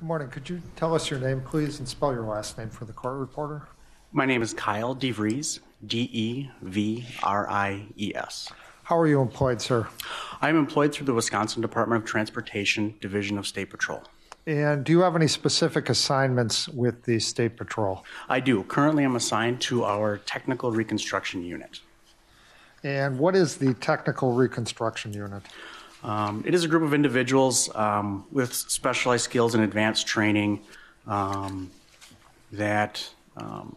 Good morning. Could you tell us your name, please, and spell your last name for the court reporter? My name is Kyle DeVries, D E V R I E S. How are you employed, sir? I'm employed through the Wisconsin Department of Transportation Division of State Patrol. And do you have any specific assignments with the State Patrol? I do. Currently, I'm assigned to our Technical Reconstruction Unit. And what is the Technical Reconstruction Unit? Um, it is a group of individuals um, with specialized skills and advanced training um, that um,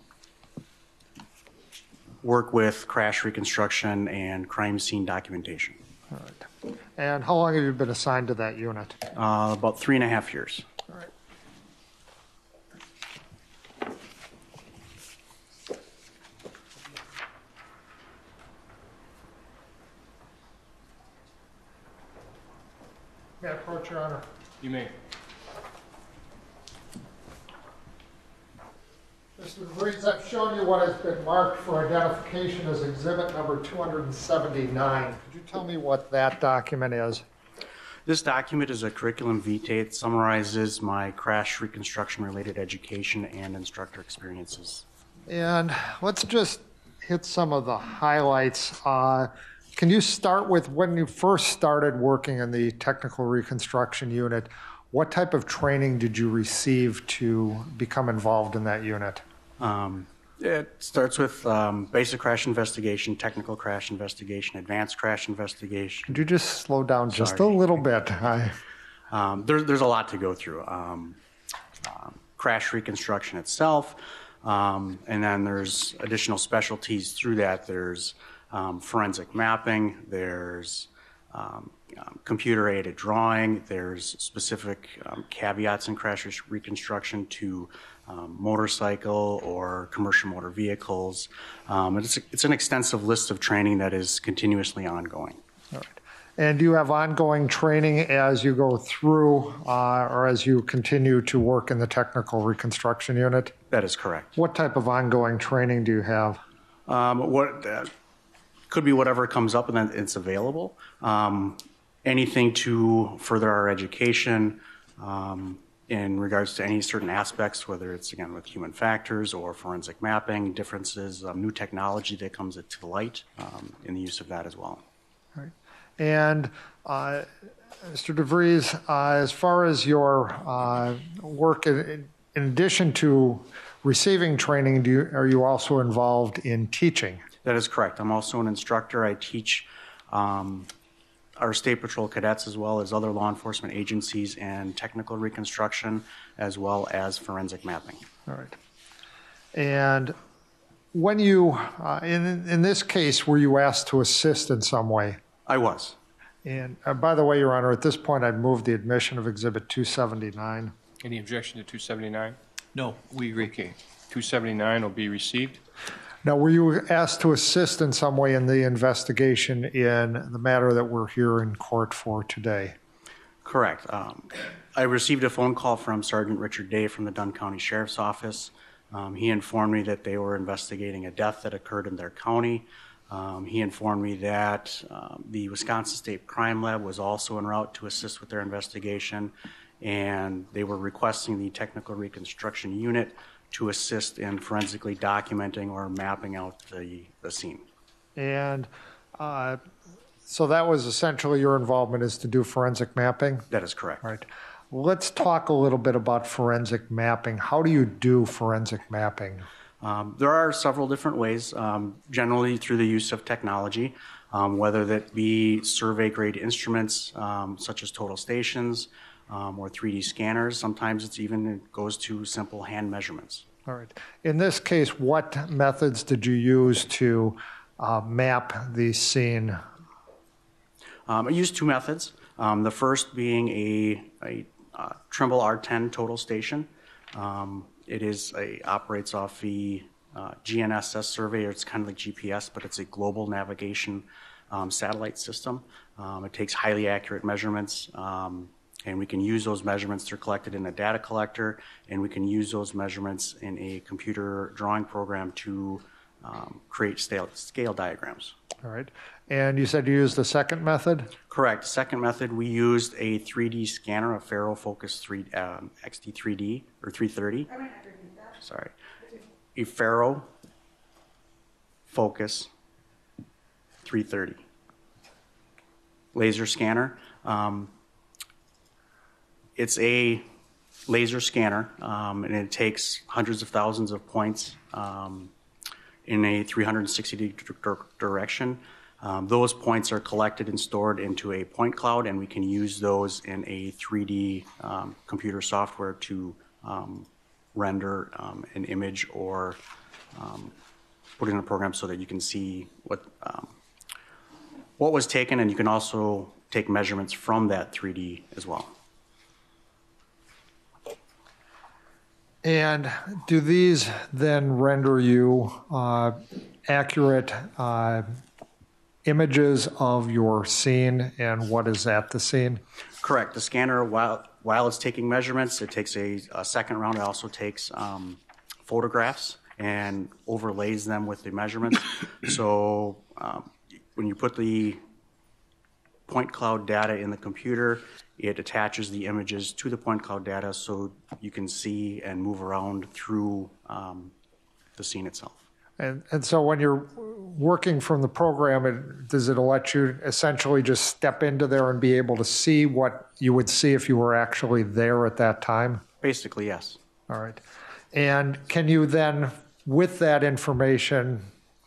work with crash reconstruction and crime scene documentation. All right. And how long have you been assigned to that unit? Uh, about three and a half years. May I approach, Your Honor? You may. Mr. DeVries, I've shown you what has been marked for identification as exhibit number 279. Could you tell me what that document is? This document is a curriculum vitae. It summarizes my crash reconstruction related education and instructor experiences. And let's just hit some of the highlights. Uh, can you start with when you first started working in the technical reconstruction unit? What type of training did you receive to become involved in that unit? Um, it starts with um, basic crash investigation, technical crash investigation, advanced crash investigation. Could you just slow down just a little bit? I, Um, there, there's a lot to go through. Um, um, crash reconstruction itself, um, and then there's additional specialties through that. There's um, forensic mapping, there's um, um, computer aided drawing, there's specific um, caveats in crash reconstruction to um, motorcycle or commercial motor vehicles. Um, and it's, it's an extensive list of training that is continuously ongoing. all right. And do you have ongoing training as you go through uh, or as you continue to work in the technical reconstruction unit? That is correct. What type of ongoing training do you have? Um, what uh, could be whatever comes up and then it's available. Um, anything to further our education um, in regards to any certain aspects, whether it's again with human factors or forensic mapping, differences, um, new technology that comes to light um, in the use of that as well. And uh, Mr. DeVries, uh, as far as your uh, work, in, in addition to receiving training, do you, are you also involved in teaching? That is correct. I'm also an instructor. I teach um, our State Patrol cadets as well as other law enforcement agencies and technical reconstruction as well as forensic mapping. All right. And when you, uh, in, in this case, were you asked to assist in some way? I was. And uh, by the way, Your Honor, at this point, I'd move the admission of Exhibit 279. Any objection to 279? No, we agree. Okay, 279 will be received. Now, were you asked to assist in some way in the investigation in the matter that we're here in court for today? Correct. Um, I received a phone call from Sergeant Richard Day from the Dunn County Sheriff's Office. Um, he informed me that they were investigating a death that occurred in their county. Um, he informed me that um, the Wisconsin State Crime Lab was also en route to assist with their investigation, and they were requesting the Technical Reconstruction Unit to assist in forensically documenting or mapping out the, the scene. And uh, so that was essentially your involvement is to do forensic mapping? That is correct. All right. Let's talk a little bit about forensic mapping. How do you do forensic mapping? Um, there are several different ways, um, generally through the use of technology, um, whether that be survey grade instruments um, such as total stations um, or 3D scanners. Sometimes it's even it goes to simple hand measurements. All right. In this case, what methods did you use to uh, map the scene? Um, I used two methods. Um, the first being a, a uh, Trimble R10 total station. Um, it is a operates off the uh, GNSS survey. It's kind of like GPS, but it's a global navigation um, satellite system. Um, it takes highly accurate measurements, um, and we can use those measurements. They're collected in a data collector, and we can use those measurements in a computer drawing program to um, create scale, scale diagrams. All right. And you said you used the second method? Correct. Second method, we used a 3D scanner, a Faro Focus 3, um, XT3D or 330. Sorry. A Faro Focus 330 laser scanner. Um, it's a laser scanner, um, and it takes hundreds of thousands of points um, in a 360 degree dir- direction. Um, those points are collected and stored into a point cloud, and we can use those in a 3D um, computer software to um, render um, an image or um, put it in a program so that you can see what um, what was taken, and you can also take measurements from that 3D as well. And do these then render you uh, accurate uh, images of your scene and what is at the scene? Correct. The scanner, while while it's taking measurements, it takes a, a second round. It also takes um, photographs and overlays them with the measurements. so um, when you put the point cloud data in the computer, it attaches the images to the point cloud data so you can see and move around through um, the scene itself. And, and so when you're working from the program, it, does it let you essentially just step into there and be able to see what you would see if you were actually there at that time? Basically, yes. All right. And can you then, with that information,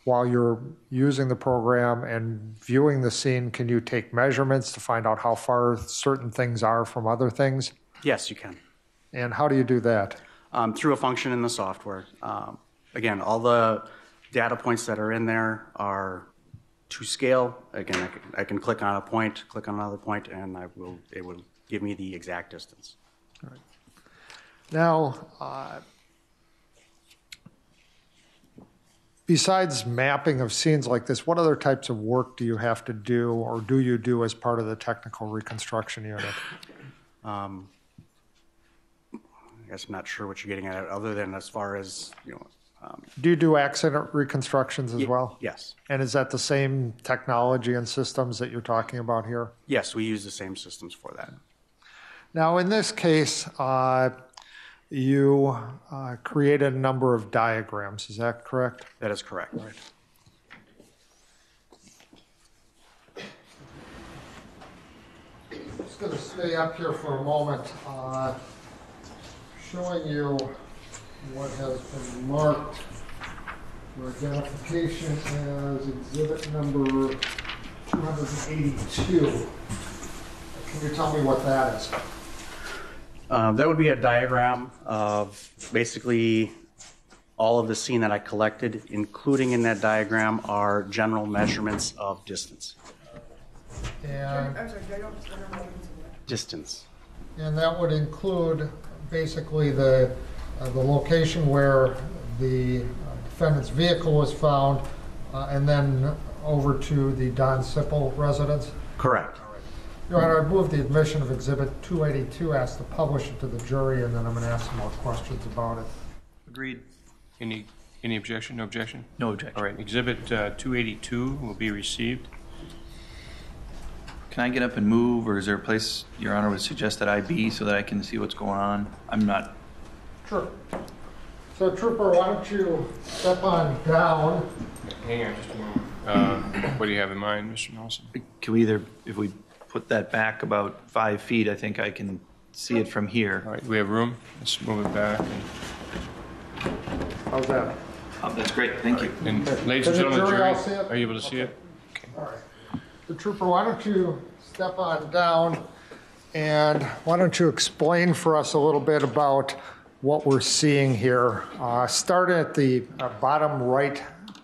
while you're using the program and viewing the scene, can you take measurements to find out how far certain things are from other things? Yes, you can. And how do you do that? um, through a function in the software. Um, again, all the data points that are in there are to scale. Again, I can, I can click on a point, click on another point, and I will it will give me the exact distance. All right. Now, uh, besides mapping of scenes like this, what other types of work do you have to do or do you do as part of the technical reconstruction unit? Um, I guess I'm not sure what you're getting at, other than as far as you know. Um, Do you do accident reconstructions as well? yes, And is that the same technology and systems that you're talking about here? yes, we use the same systems for that. Now, in this case, uh, you uh, created a number of diagrams, is that correct? That is correct. Just going to stay up here for a moment, uh, showing you what has been marked for identification as exhibit number 282. Can you tell me what that is? Um, that would be a diagram of basically all of the scene that I collected, including in that diagram are general measurements of distance. And, I'm sorry, I don't, I don't know. Distance. and that would include basically the, uh, the location where the uh, defendant's vehicle was found, uh, and then over to the Don Sipple residence? Correct. Your Honor, I move the admission of Exhibit 282, ask to publish it to the jury, and then I'm going to ask some more questions about it. Agreed. Any, any objection? No objection? No objection. All right, Exhibit uh, 282 will be received. Can I get up and move, or is there a place Your Honor would suggest that I be so that I can see what's going on? I'm not, Sure. So Trooper, why don't you step on down? Hang on just a moment. Uh, What do you have in mind, Mr. Nelson? can we either, if we put that back about five feet, I think I can see it from All here. right, we have room. Let's move it back. and- How's that? Oh, that's great, thank you. And Can ladies and the gentlemen, of the jury all jury, see it? are you able to see it? All right. So Trooper, why don't you step on down, and why don't you explain for us a little bit about what we're seeing here? Uh, Start at the uh, bottom right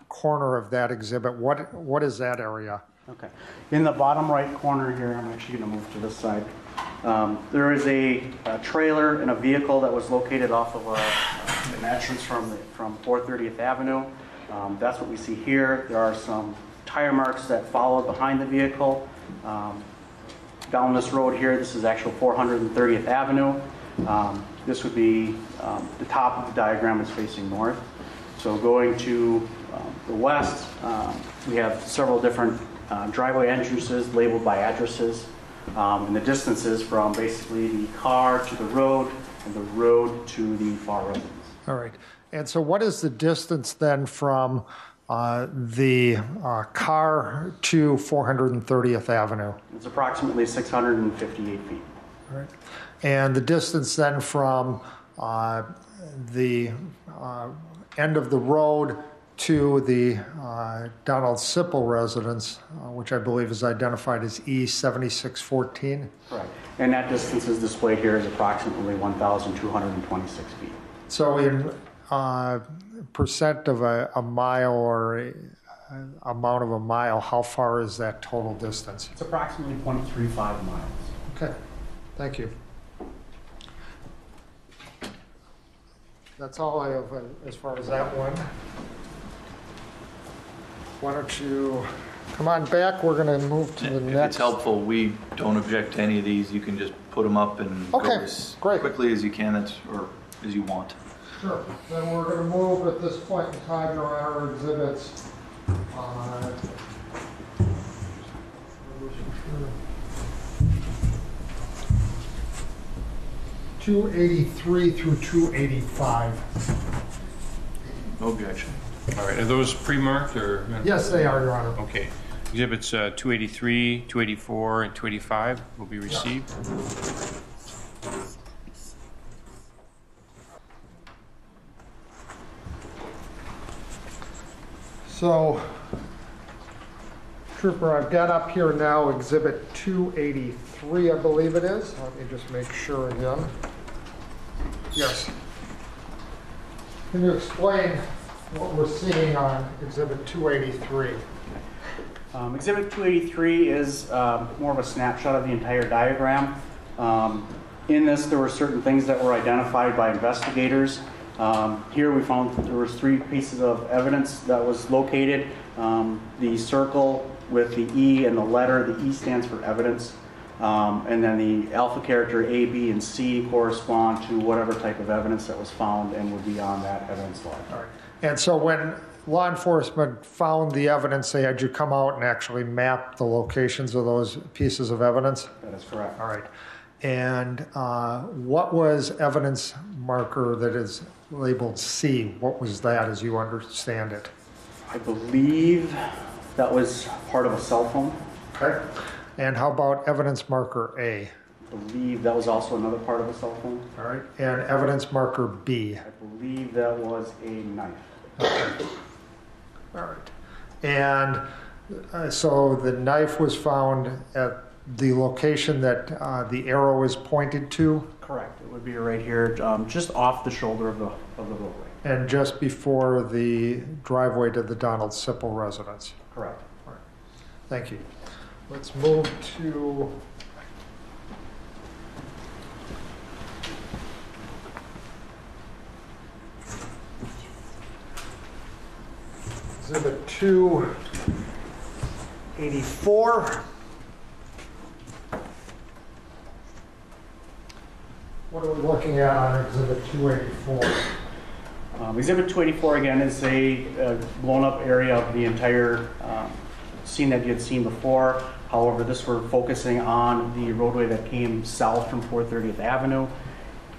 corner of that exhibit. What What is that area? Okay. In the bottom right corner here, I'm actually going to move to this side. Um, there is a, a trailer and a vehicle that was located off of a, an entrance from the, from 430th Avenue. Um, that's what we see here. There are some tire marks that followed behind the vehicle. Um, down this road here, this is actual 430th Avenue. Um, this would be um, the top of the diagram is facing north. So going to um, the west, um, we have several different uh, driveway entrances labeled by addresses, um, and the distances from basically the car to the road and the road to the far residence. All right. And so what is the distance then from uh, the uh, car to 430th Avenue? It's approximately 658 feet. All right. And the distance then from uh, the uh, end of the road to the uh, Donald Sipple residence, uh, which I believe is identified as E E7614? Correct. And that distance is displayed here is approximately 1,226 feet. So in uh, percent of a, a mile or a amount of a mile, how far is that total distance? It's approximately 0.35 miles. Okay, thank you. That's all I have uh, as far as that one. Why don't you come on back? We're going to move to the If it's next. helpful, we don't object to any of these. You can just put them up and go Okay, as great. quickly as you can, that's- or as you want. Sure, then we're going to move at this point in time to our exhibits. uh, 283 through 285. No objection. All right, are those pre-marked or? Yes, they are, Your Honor. Okay. Exhibits uh, 283, 284, and 285 will be received. So, Trooper, I've got up here now Exhibit 283, I believe it is. Let me just make sure again. Yes. Can you explain what we're seeing on Exhibit 283? Um, Exhibit 283 is um, more of a snapshot of the entire diagram. Um, In this, there were certain things that were identified by investigators. Um, Here, we found there was three pieces of evidence that was located. Um, The circle with the E and the letter, the E stands for evidence. Um, And then the alpha character A, B, and C correspond to whatever type of evidence that was found and would be on that evidence log. All right. And so when law enforcement found the evidence, they had you come out and actually map the locations of those pieces of evidence? That is correct. All right. And uh, what was evidence marker that is labeled C? What was that as you understand it? I believe that was part of a cell phone. Okay. And how about evidence marker A? I believe that was also another part of a cell phone. All right. And evidence marker B? I believe that was a knife. Okay. All right. And uh, so the knife was found at the location that uh, the arrow is pointed to Correct. It would be right here, um, just off the shoulder of the, of the roadway. and just before the driveway to the Donald Sipple residence. Correct. Thank you. Let's move to Exhibit 284. What are we looking at on Exhibit 284? Um, Exhibit 284, again, is a uh, blown-up area of the entire um, scene that you had seen before. However, this we're focusing on the roadway that came south from 430th Avenue.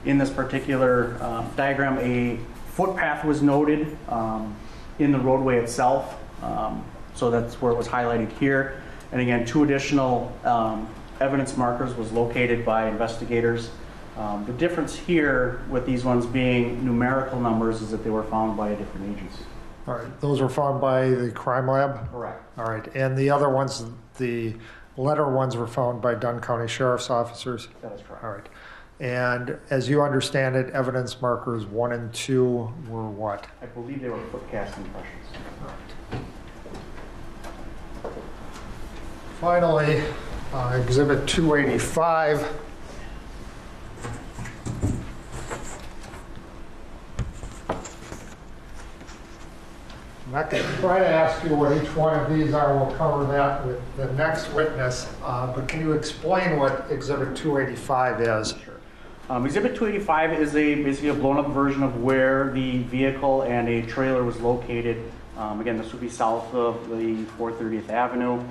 In this particular um, diagram, a footpath was noted um, in the roadway itself. Um, So that's where it was highlighted here. And again, two additional um, evidence markers was located by investigators. Um, The difference here with these ones being numerical numbers is that they were found by a different agency. All right, those were found by the crime lab? Correct. All right, and the other ones, the letter ones were found by Dunn County Sheriff's officers? That is correct. All right. And as you understand it, evidence markers one and two were what? I believe they were foot cast impressions. Finally, uh, Exhibit 285. I'm going to try to ask you what each one of these are, we'll cover that with the next witness, Uh, but can you explain what Exhibit 285 is? Sure. Um, Exhibit 285 is a, basically a blown-up version of where the vehicle and a trailer was located. Um, Again, this would be south of the 430th Avenue.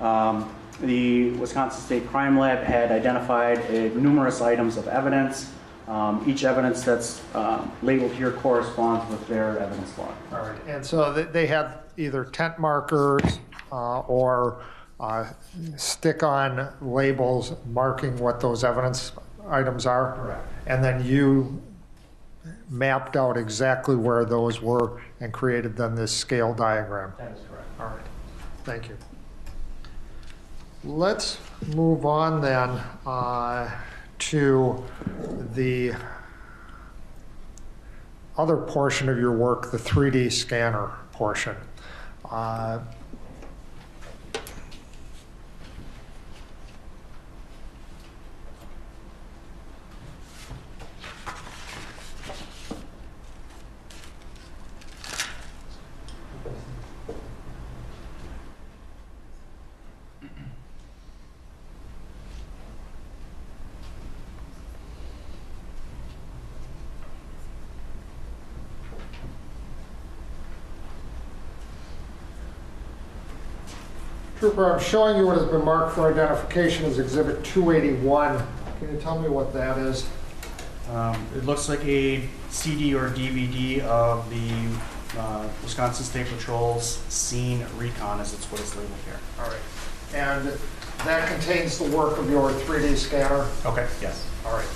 Um, The Wisconsin State Crime Lab had identified uh, numerous items of evidence. Um, Each evidence that's uh, labeled here corresponds with their evidence log. All right, and so they- have either tent markers uh, or uh, stick-on labels marking what those evidence items are? Correct. And then you mapped out exactly where those were and created then this scale diagram? That is correct. All right, thank you. Let's move on then uh, to the other portion of your work, the 3D scanner portion. Uh, Trooper, I'm showing you what has been marked for identification as Exhibit 281. Can you tell me what that is? Um, It looks like a CD or DVD of the uh, Wisconsin State Patrol's scene recon, as it's what it's labeled here. All right. And that contains the work of your 3D scanner? Okay, yes. All right.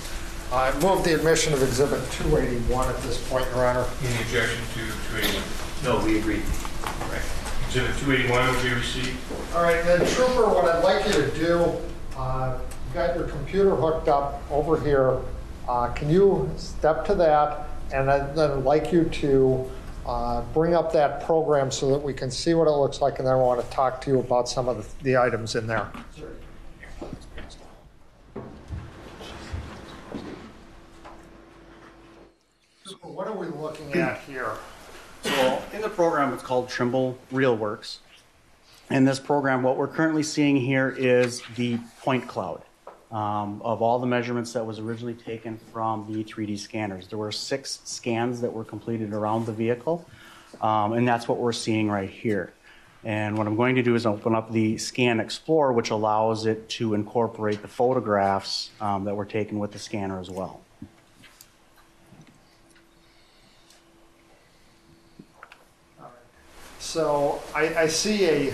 I move the admission of Exhibit 281 at this point, Your Honor. Any objection to 281? No, we agree. Right. Exhibit 281 will be received. All right, then Trooper, what I'd like you to do, uh, you've got your computer hooked up over here. Uh, Can you step to that? And I'd then like you to uh, bring up that program so that we can see what it looks like, and then I want to talk to you about some of the- the items in there. Trooper, What are we looking at here? In the program, it's called Trimble RealWorks. In this program, what we're currently seeing here is the point cloud um, of all the measurements that was originally taken from the 3D scanners. There were six scans that were completed around the vehicle, um, and that's what we're seeing right here. And what I'm going to do is open up the Scan Explorer, which allows it to incorporate the photographs um, that were taken with the scanner as well. So I, I see a,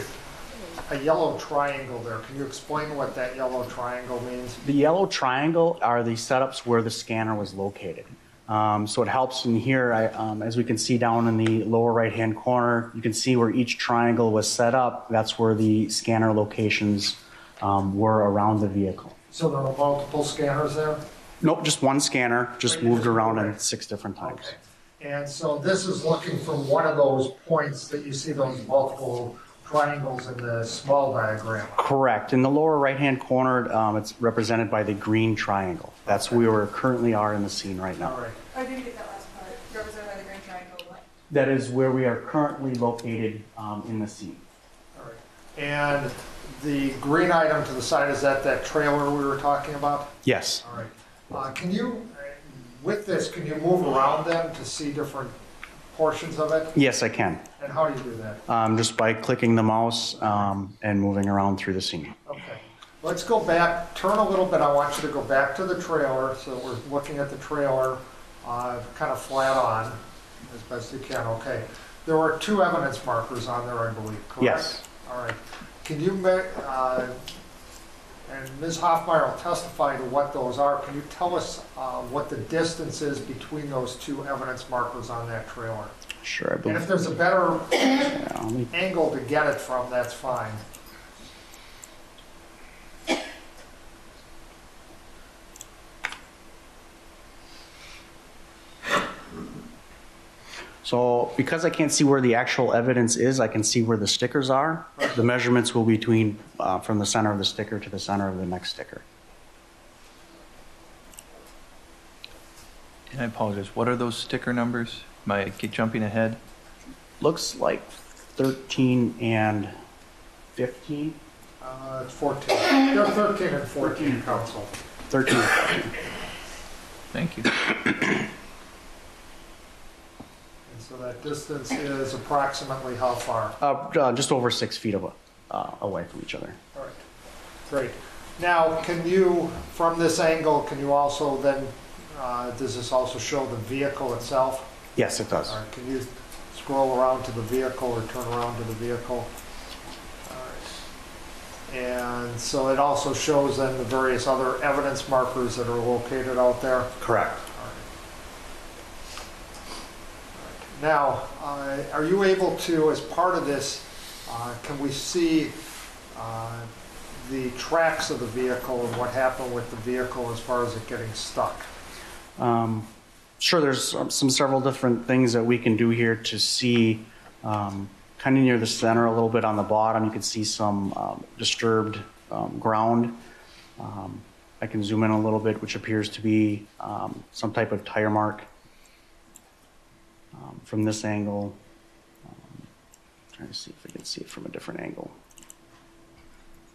a yellow triangle there. Can you explain what that yellow triangle means? The yellow triangle are the setups where the scanner was located. Um, so it helps in here, I, um, as we can see down in the lower right-hand corner, you can see where each triangle was set up. That's where the scanner locations um, were around the vehicle. So there are multiple scanners there? Nope, just one scanner, just moved around in six different times. Okay. And so this is looking for one of those points that you see those multiple triangles in the small diagram. Correct. In the lower right-hand corner, um, it's represented by the green triangle. That's where we currently are in the scene right now. All right. I didn't get that last part. Represented by the green triangle. What? That is where we are currently located um, in the scene. All right. And the green item to the side, is that that trailer we were talking about? Yes. All right. Uh, Can you, with this, can you move around them to see different portions of it? Yes, I can. And how do you do that? Um, just by clicking the mouse um, and moving around through the scene. Okay. Let's go back, turn a little bit. I want you to go back to the trailer. So we're looking at the trailer uh, kind of flat on as best you can. Okay. There were two evidence markers on there, I believe, correct? Yes. All right. Can you, uh, and Ms. Hoffmeyer will testify to what those are. Can you tell us uh, what the distance is between those two evidence markers on that trailer? Sure, I And if there's a better yeah, let me- angle to get it from, that's fine. So because I can't see where the actual evidence is, I can see where the stickers are. The measurements will be between uh, from the center of the sticker to the center of the next sticker. And I apologize, what are those sticker numbers? Am I jumping ahead? Looks like 13 and 15. Uh, It's 14. They're 13 and 14, counsel. 13 and 14. Thank you. That distance is approximately how far? Uh, uh, just over six feet of uh, away from each other. All right, great. Now, can you, from this angle, can you also then, uh, does this also show the vehicle itself? Yes, it does. All right, can you scroll around to the vehicle or turn around to the vehicle? All right. And so it also shows then the various other evidence markers that are located out there? Correct. Now, uh, are you able to, as part of this, uh, can we see uh, the tracks of the vehicle and what happened with the vehicle as far as it getting stuck? Um, Sure, there's some some several different things that we can do here to see, kind of near the center, a little bit on the bottom, you can see some um, disturbed um, ground. Um, I can zoom in a little bit, which appears to be um, some type of tire mark um, from this angle. Um, Trying to see if I can see it from a different angle.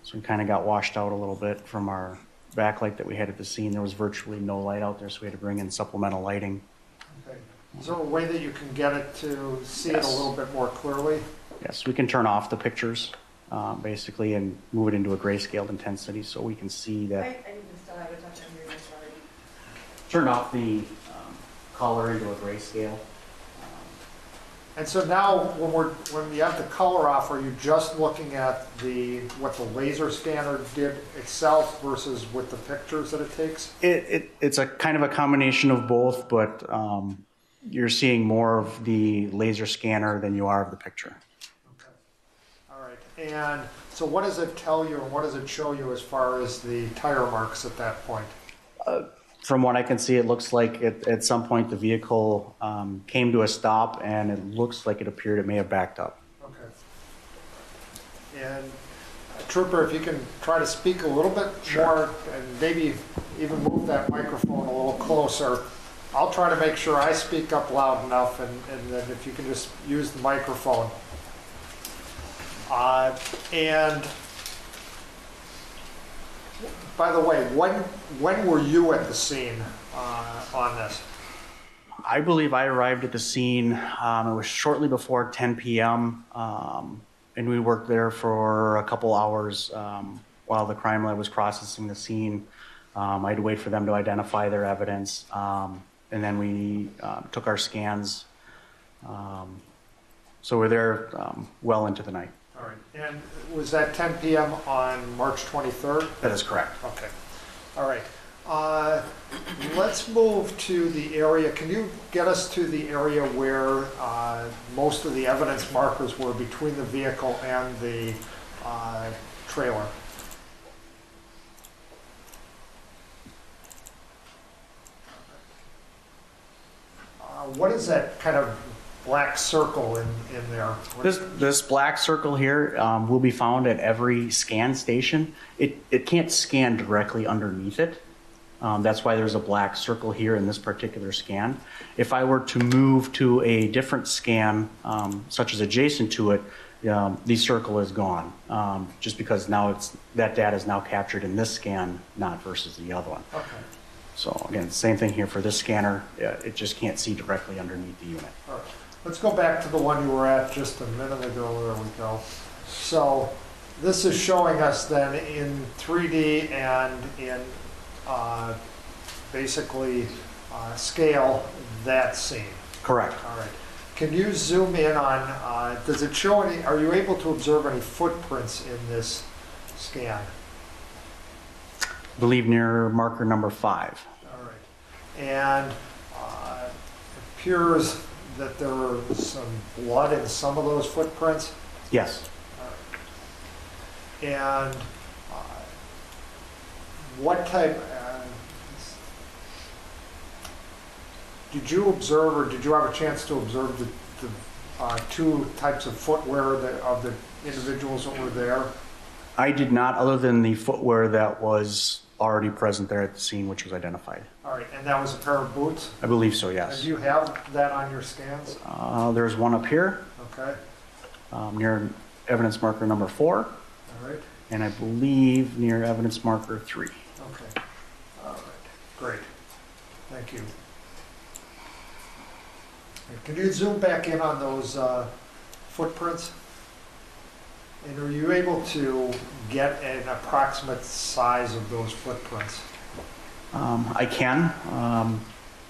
So we kind of got washed out a little bit from our backlight that we had at the scene. There was virtually no light out there, so we had to bring in supplemental lighting. Okay. Is there a way that you can get it to see it a little bit more clearly? Yes, we can turn off the pictures, uh, basically, and move it into a grayscale intensity so we can see I, I that. need to still have a touch on your sorry. Turn off the um, color into a grayscale. And so now, when we're, when you have the color off, are you just looking at the, what the laser scanner did itself versus with the pictures that it takes? It, it, it's a kind of a combination of both, but um, you're seeing more of the laser scanner than you are of the picture. Okay. All right, and so what does it tell you, and what does it show you as far as the tire marks at that point? From what I can see, it looks like at, at some point the vehicle um, came to a stop and it looks like it appeared it may have backed up. Okay. And uh, Trooper, if you can try to speak a little bit more, and maybe even move that microphone a little closer. I'll try to make sure I speak up loud enough, and, and then if you can just use the microphone. Uh, And by the way, when, when were you at the scene uh, on this? I believe I arrived at the scene. Um, it was shortly before 10 p.m. Um, and we worked there for a couple hours um, while the crime lab was processing the scene. Um, I had to wait for them to identify their evidence, um, and then we uh, took our scans. So we're there well into the night. All right, and was that 10 PM on March 23rd? That is correct. Okay, all right. Uh, Let's move to the area, can you get us to the area where uh, most of the evidence markers were between the vehicle and the uh, trailer? Uh, What is that kind of black circle in, in there? This, this black circle here um, will be found at every scan station. It, it can't scan directly underneath it. Um, that's why there's a black circle here in this particular scan. If I were to move to a different scan, um, such as adjacent to it, um, the circle is gone. Um, just because now it's, that data is now captured in this scan, not versus the other one. Okay. So again, same thing here for this scanner. It just can't see directly underneath the unit. Let's go back to the one you were at just a minute ago. There we go. So this is showing us then in 3D and in uh, basically uh, scale that scene. Correct. All right. Can you zoom in on, uh, does it show any, are you able to observe any footprints in this scan? believe near marker number five. All right. And uh, appears that there was some blood in some of those footprints. Yes. And uh, what type, uh, did you observe, or did you have a chance to observe the, the uh, two types of footwear that, of the individuals that were there? I did not, other than the footwear that was already present there at the scene, which was identified. All right, and that was a pair of boots? I believe so, And yes. do you have that on your scans? Uh, there's one up here Okay, um, near evidence marker number four, all right, and I believe near evidence marker three. okay. All right, great. Thank you. Can you zoom back in on those uh, footprints? And are you able to get an approximate size of those footprints? Um, I can. Um,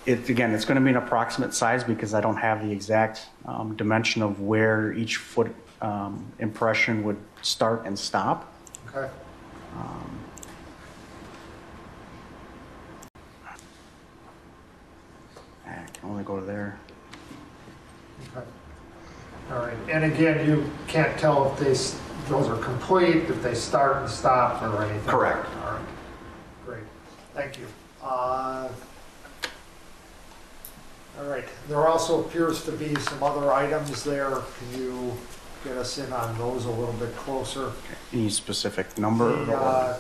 It, again, it's going to be an approximate size because I don't have the exact um, dimension of where each foot um, impression would start and stop. Okay. I can only go to there. Okay. All right, and again, you can't tell if they, those are complete, if they start and stop or anything? Correct. All right, great, thank you. Uh, All right, there also appears to be some other items there. Can you get us in on those a little bit closer? Any specific number? The, or- uh,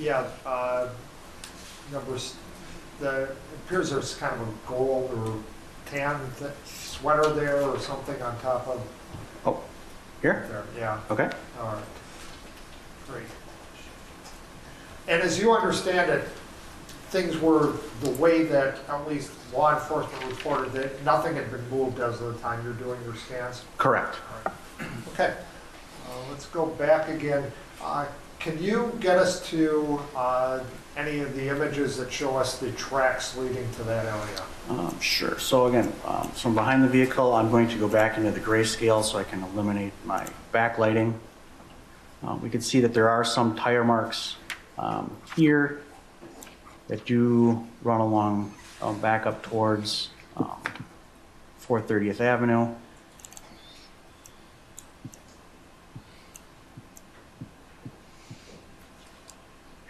Yeah, uh, numbers, the, it appears there's kind of a gold or tan th- sweater there or something on top of here? there, yeah, Okay. all right. Great. And as you understand it, things were the way that at least law enforcement reported that nothing had been moved as of the time you're doing your scans? Correct. Okay, uh, let's go back again. Uh, Can you get us to uh, any of the images that show us the tracks leading to that area? Um, Sure. So again, um, from behind the vehicle, I'm going to go back into the grayscale so I can eliminate my backlighting. Uh, We can see that there are some tire marks um, here that do run along, uh, back up towards um, 430th Avenue.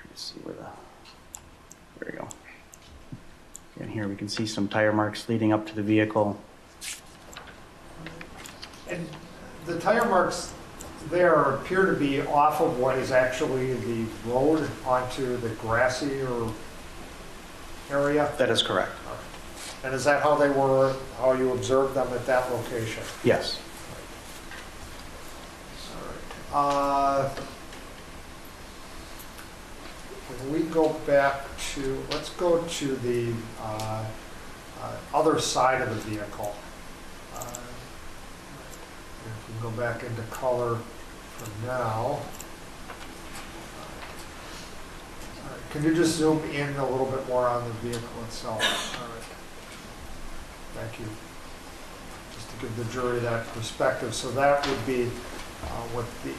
Let's see where the, there we go. And here we can see some tire marks leading up to the vehicle. And the tire marks there appear to be off of what is actually the road onto the grassy or area? That is correct. And is that how they were, how you observed them at that location? Yes. Uh, Can we go back to, let's go to the uh, uh, other side of the vehicle. Uh, If we go back into color for now. Can you just zoom in a little bit more on the vehicle itself? All right. Thank you. Just to give the jury that perspective. So that would be uh, what the,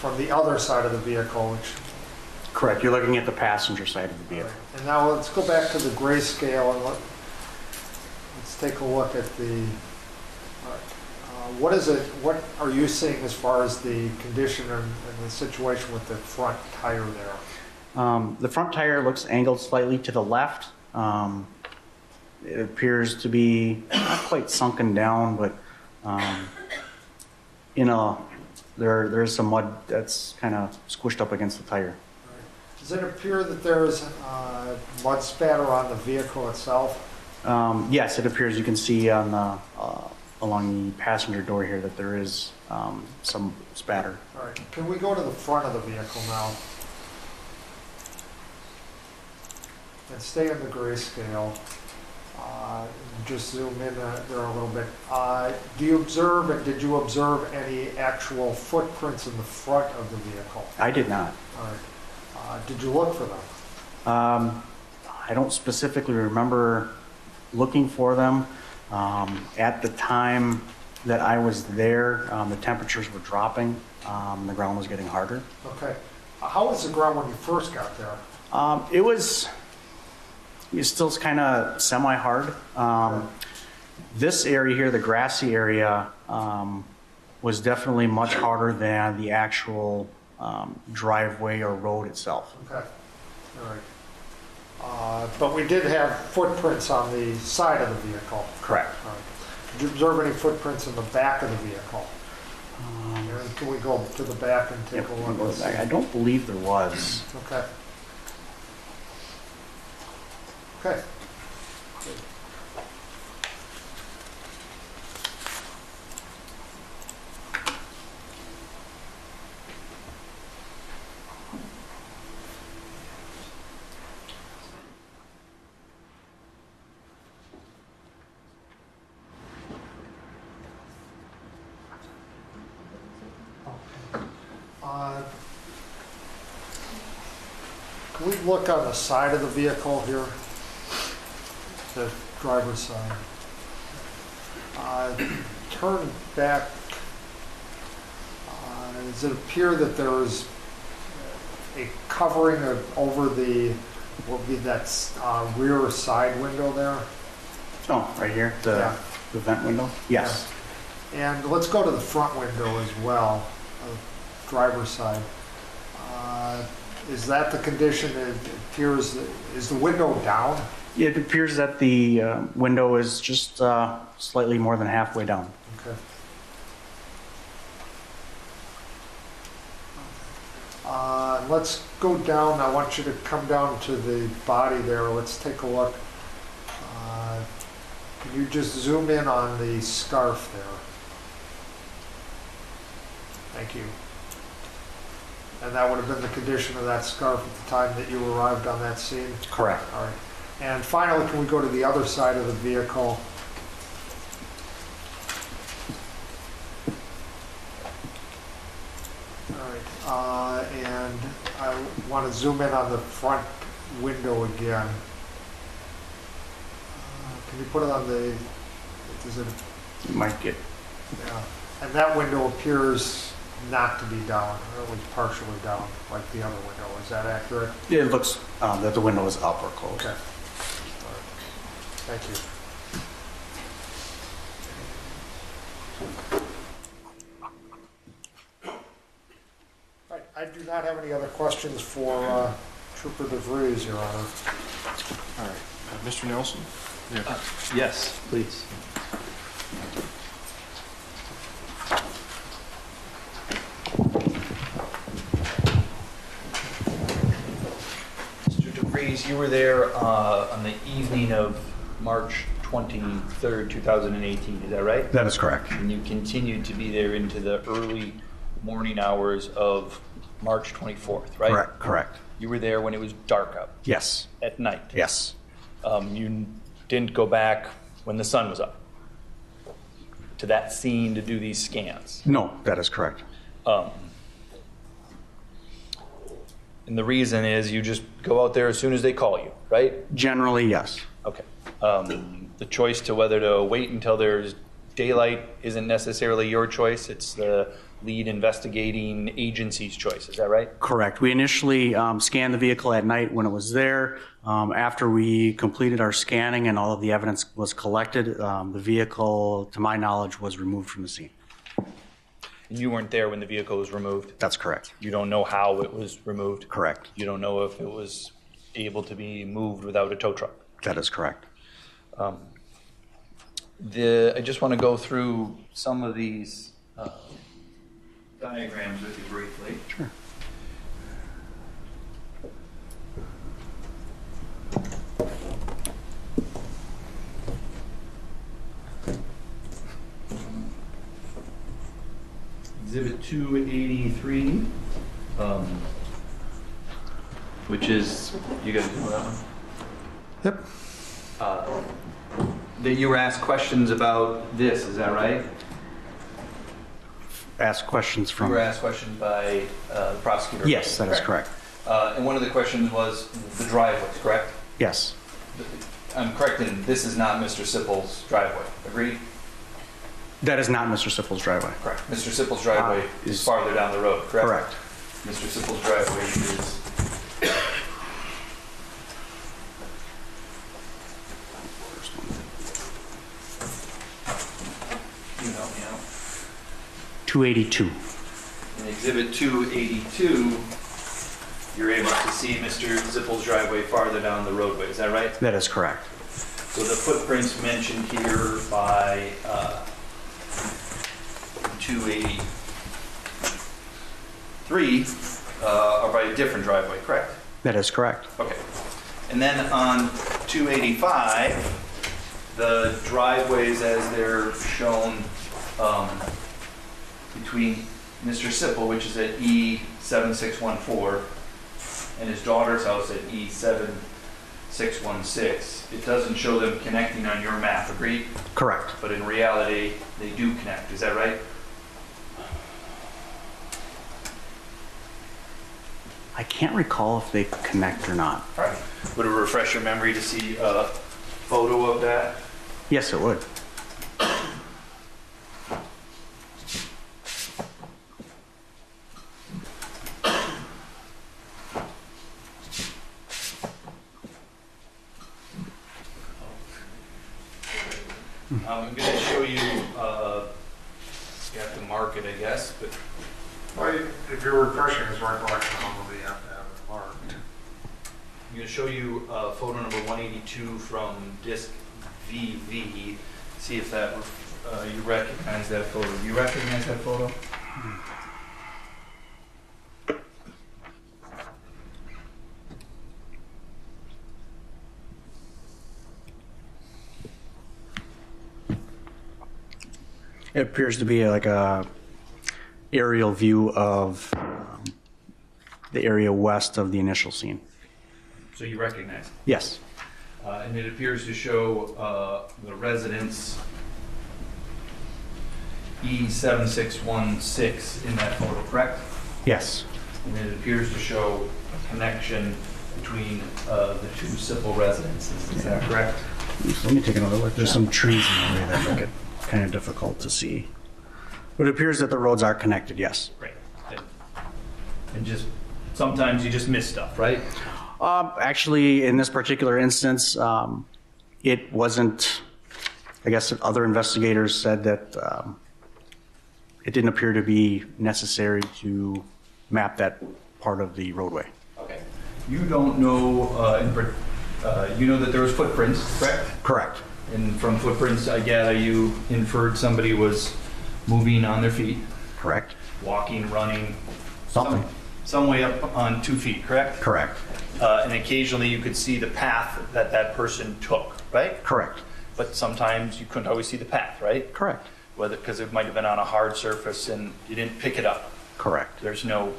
from the other side of the vehicle, which, Correct. You're looking at the passenger side of the vehicle. and now let's go back to the grayscale and let, let's take a look at the. Uh, what is it, what are you seeing as far as the condition and and the situation with the front tire there? Um, The front tire looks angled slightly to the left. Um, It appears to be not quite sunken down, but um, in a, there, there's some mud that's kind of squished up against the tire. Does it appear that there's uh, mud spatter on the vehicle itself? Um, Yes, it appears, you can see on the, uh, along the passenger door here that there is um, some spatter. All right, can we go to the front of the vehicle now? And stay in the grayscale. Uh, Just zoom in uh, there a little bit. Uh, Do you observe, and did you observe any actual footprints in the front of the vehicle? I did not. All right. Uh, Did you look for them? Um, I don't specifically remember looking for them. Um, At the time that I was there, um, the temperatures were dropping, um, the ground was getting harder. Okay. Uh, How was the ground when you first got there? Um, It was, it was still kind of semi-hard. Um, This area here, the grassy area, um, was definitely much harder than the actual um, driveway or road itself. Okay, all right. Uh, But we did have footprints on the side of the vehicle. Correct. All right. Did you observe any footprints in the back of the vehicle? And can we go to the back and take Yep, a I'll look? go back. I don't believe there was. Okay. Okay. Look on the side of the vehicle here, the driver's side. Uh, Turn back, uh, does it appear that there is a covering of, over the, what would be that uh, rear side window there? Oh, right here, the, Yeah. the vent window? Yes. And let's go to the front window as well, uh, driver's side. Is that the condition, it appears, is the window down? It appears that the uh, window is just uh, slightly more than halfway down. Okay. Uh, Let's go down, I want you to come down to the body there, let's take a look. Uh, Can you just zoom in on the scarf there? Thank you. And that would have been the condition of that scarf at the time that you arrived on that scene? Correct. All right. And finally, can we go to the other side of the vehicle? All right, uh, and I want to zoom in on the front window again. Uh, Can you put it on the, is it, You might get, yeah, and that window appears not to be down, or at least partially down, like the other window, is that accurate? it looks um, that the window is up or closed. Okay. All right. Thank you. Right, I do not have any other questions for uh, Trooper DeVries, Your Honor. All right. Uh, Mr. Nelson? Yeah. Yes, please. Mr. DeVries, you were there uh, on the evening of March 23rd, 2018, is that right? That is correct. And you continued to be there into the early morning hours of March 24th, right? Correct, correct. You were there when it was dark out, Yes, at night? yes. Um, you didn't go back when the sun was up to that scene to do these scans. No, that is correct. Um, and the reason is you just go out there as soon as they call you, right? Generally, yes. Okay. Um, the choice to whether to wait until there's daylight isn't necessarily your choice. It's the lead investigating agency's choice. Is that right? Correct. We initially um, scanned the vehicle at night when it was there. Um, After we completed our scanning and all of the evidence was collected, um, the vehicle, to my knowledge, was removed from the scene. And you weren't there when the vehicle was removed. That's correct. You don't know how it was removed. Correct. You don't know if it was able to be moved without a tow truck. That is correct. The, I just want to go through some of these uh, diagrams with you briefly. Sure. Exhibit 283, um, which is, you guys know that one? Yep. Uh, That you were asked questions about this, is that right? Ask questions You from, were asked questions by uh, the prosecutor? yes, that is correct. Uh, And one of the questions was the driveways, correct? Yes, I'm correct in, this is not Mr. Sipple's driveway, agreed? That is not Mr. Sipple's driveway. Correct. Mr. Sipple's driveway Ah, is is- farther down the road, correct? Correct. Mr. Sipple's driveway is... You help me out. 282. In Exhibit 282, you're able to see Mr. Sipple's driveway farther down the roadway, is that right? That is correct. So the footprints mentioned here by uh, 283 uh, are by a different driveway, correct? That is correct. Okay. And then on 285, the driveways as they're shown um, between Mr. Sipple, which is at E E7614, and his daughter's house at E E7616, it doesn't show them connecting on your map, agreed? Correct. But in reality, they do connect, is that right? I I can't recall if they connect or not. All right. Would it refresh your memory to see a photo of that? Yes, it would. Um, I'm going to show you, uh, you have to mark it, I guess, but Well, if you're refreshing his recollection, probably have to have it marked. I'm going to show you uh, photo number 182 from disc VV. See if that, uh, you recognize that photo. Do you recognize that photo? It appears to be like a aerial view of um, the area west of the initial scene. So you recognize it. Yes, Uh, And it appears to show uh, the residence E E7616 in that photo, correct? yes, And it appears to show a connection between uh, the two Sipple residences, is that correct? Let me take another look. There's some trees in the way that make it kind of difficult to see. But it appears that the roads are connected, yes. Right. And- And just, sometimes you just miss stuff, right? Um, actually, in this particular instance, um, it wasn't, I guess other investigators said that um, it didn't appear to be necessary to map that part of the roadway. Okay. You don't know, uh, in uh, you know that there was footprints, correct? Correct. And from footprints, I gather you inferred somebody was moving on their feet, Correct. walking, running. some- Something. Some way up on two feet, correct? Correct. Uh, And occasionally you could see the path that that person took, right? Correct. But sometimes you couldn't always see the path, right? Correct. Whether, because it might have been on a hard surface and you didn't pick it up. Correct. There's no,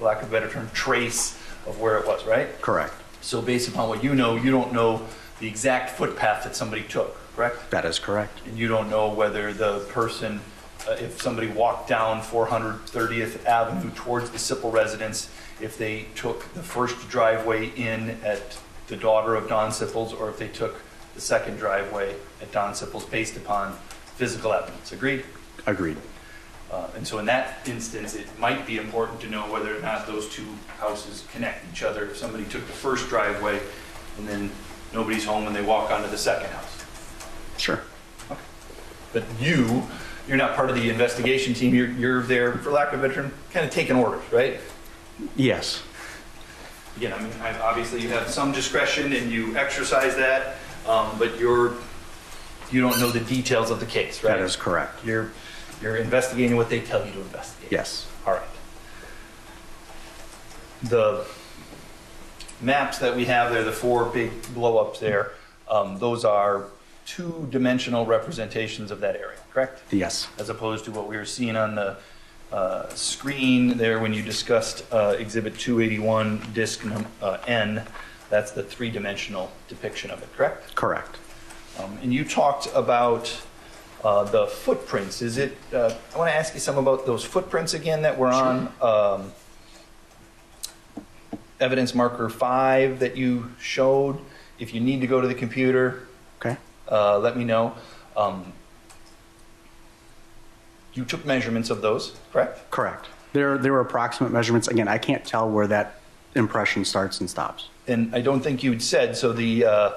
lack of a better term, trace of where it was, right? Correct. So based upon what you know, you don't know the exact footpath that somebody took, correct? That is correct. And you don't know whether the person, uh, if somebody walked down 430th Avenue towards the Sipple residence, if they took the first driveway in at the daughter of Don Sipples, or if they took the second driveway at Don Sipples based upon physical evidence. Agreed? Agreed. Uh, And so in that instance, it might be important to know whether or not those two houses connect each other. If somebody took the first driveway and then nobody's home and they walk onto the second house. Sure. But you, you're not part of the investigation team, you're, you're there, for lack of a better term, kind of taking orders, right? Yes. Again, I mean, I- obviously you have some discretion and you exercise that, um, but you're, you don't know the details of the case, right? That is correct. You're, you're investigating what they tell you to investigate. Yes. All right. The maps that we have there, the four big blow-ups there, um, those are two-dimensional representations of that area, correct? Yes. As opposed to what we were seeing on the uh, screen there when you discussed uh, Exhibit 281, Disc num- uh, N, that's the three-dimensional depiction of it, correct? Correct. Um, And you talked about uh, the footprints. Is it, uh, I want to ask you some about those footprints again that were on um, evidence marker five that you showed. If you need to go to the computer, Okay. uh, let me know. Um, You took measurements of those, correct? Correct. There, there were approximate measurements. Again, I can't tell where that impression starts and stops. And I don't think you'd said, so the, uh,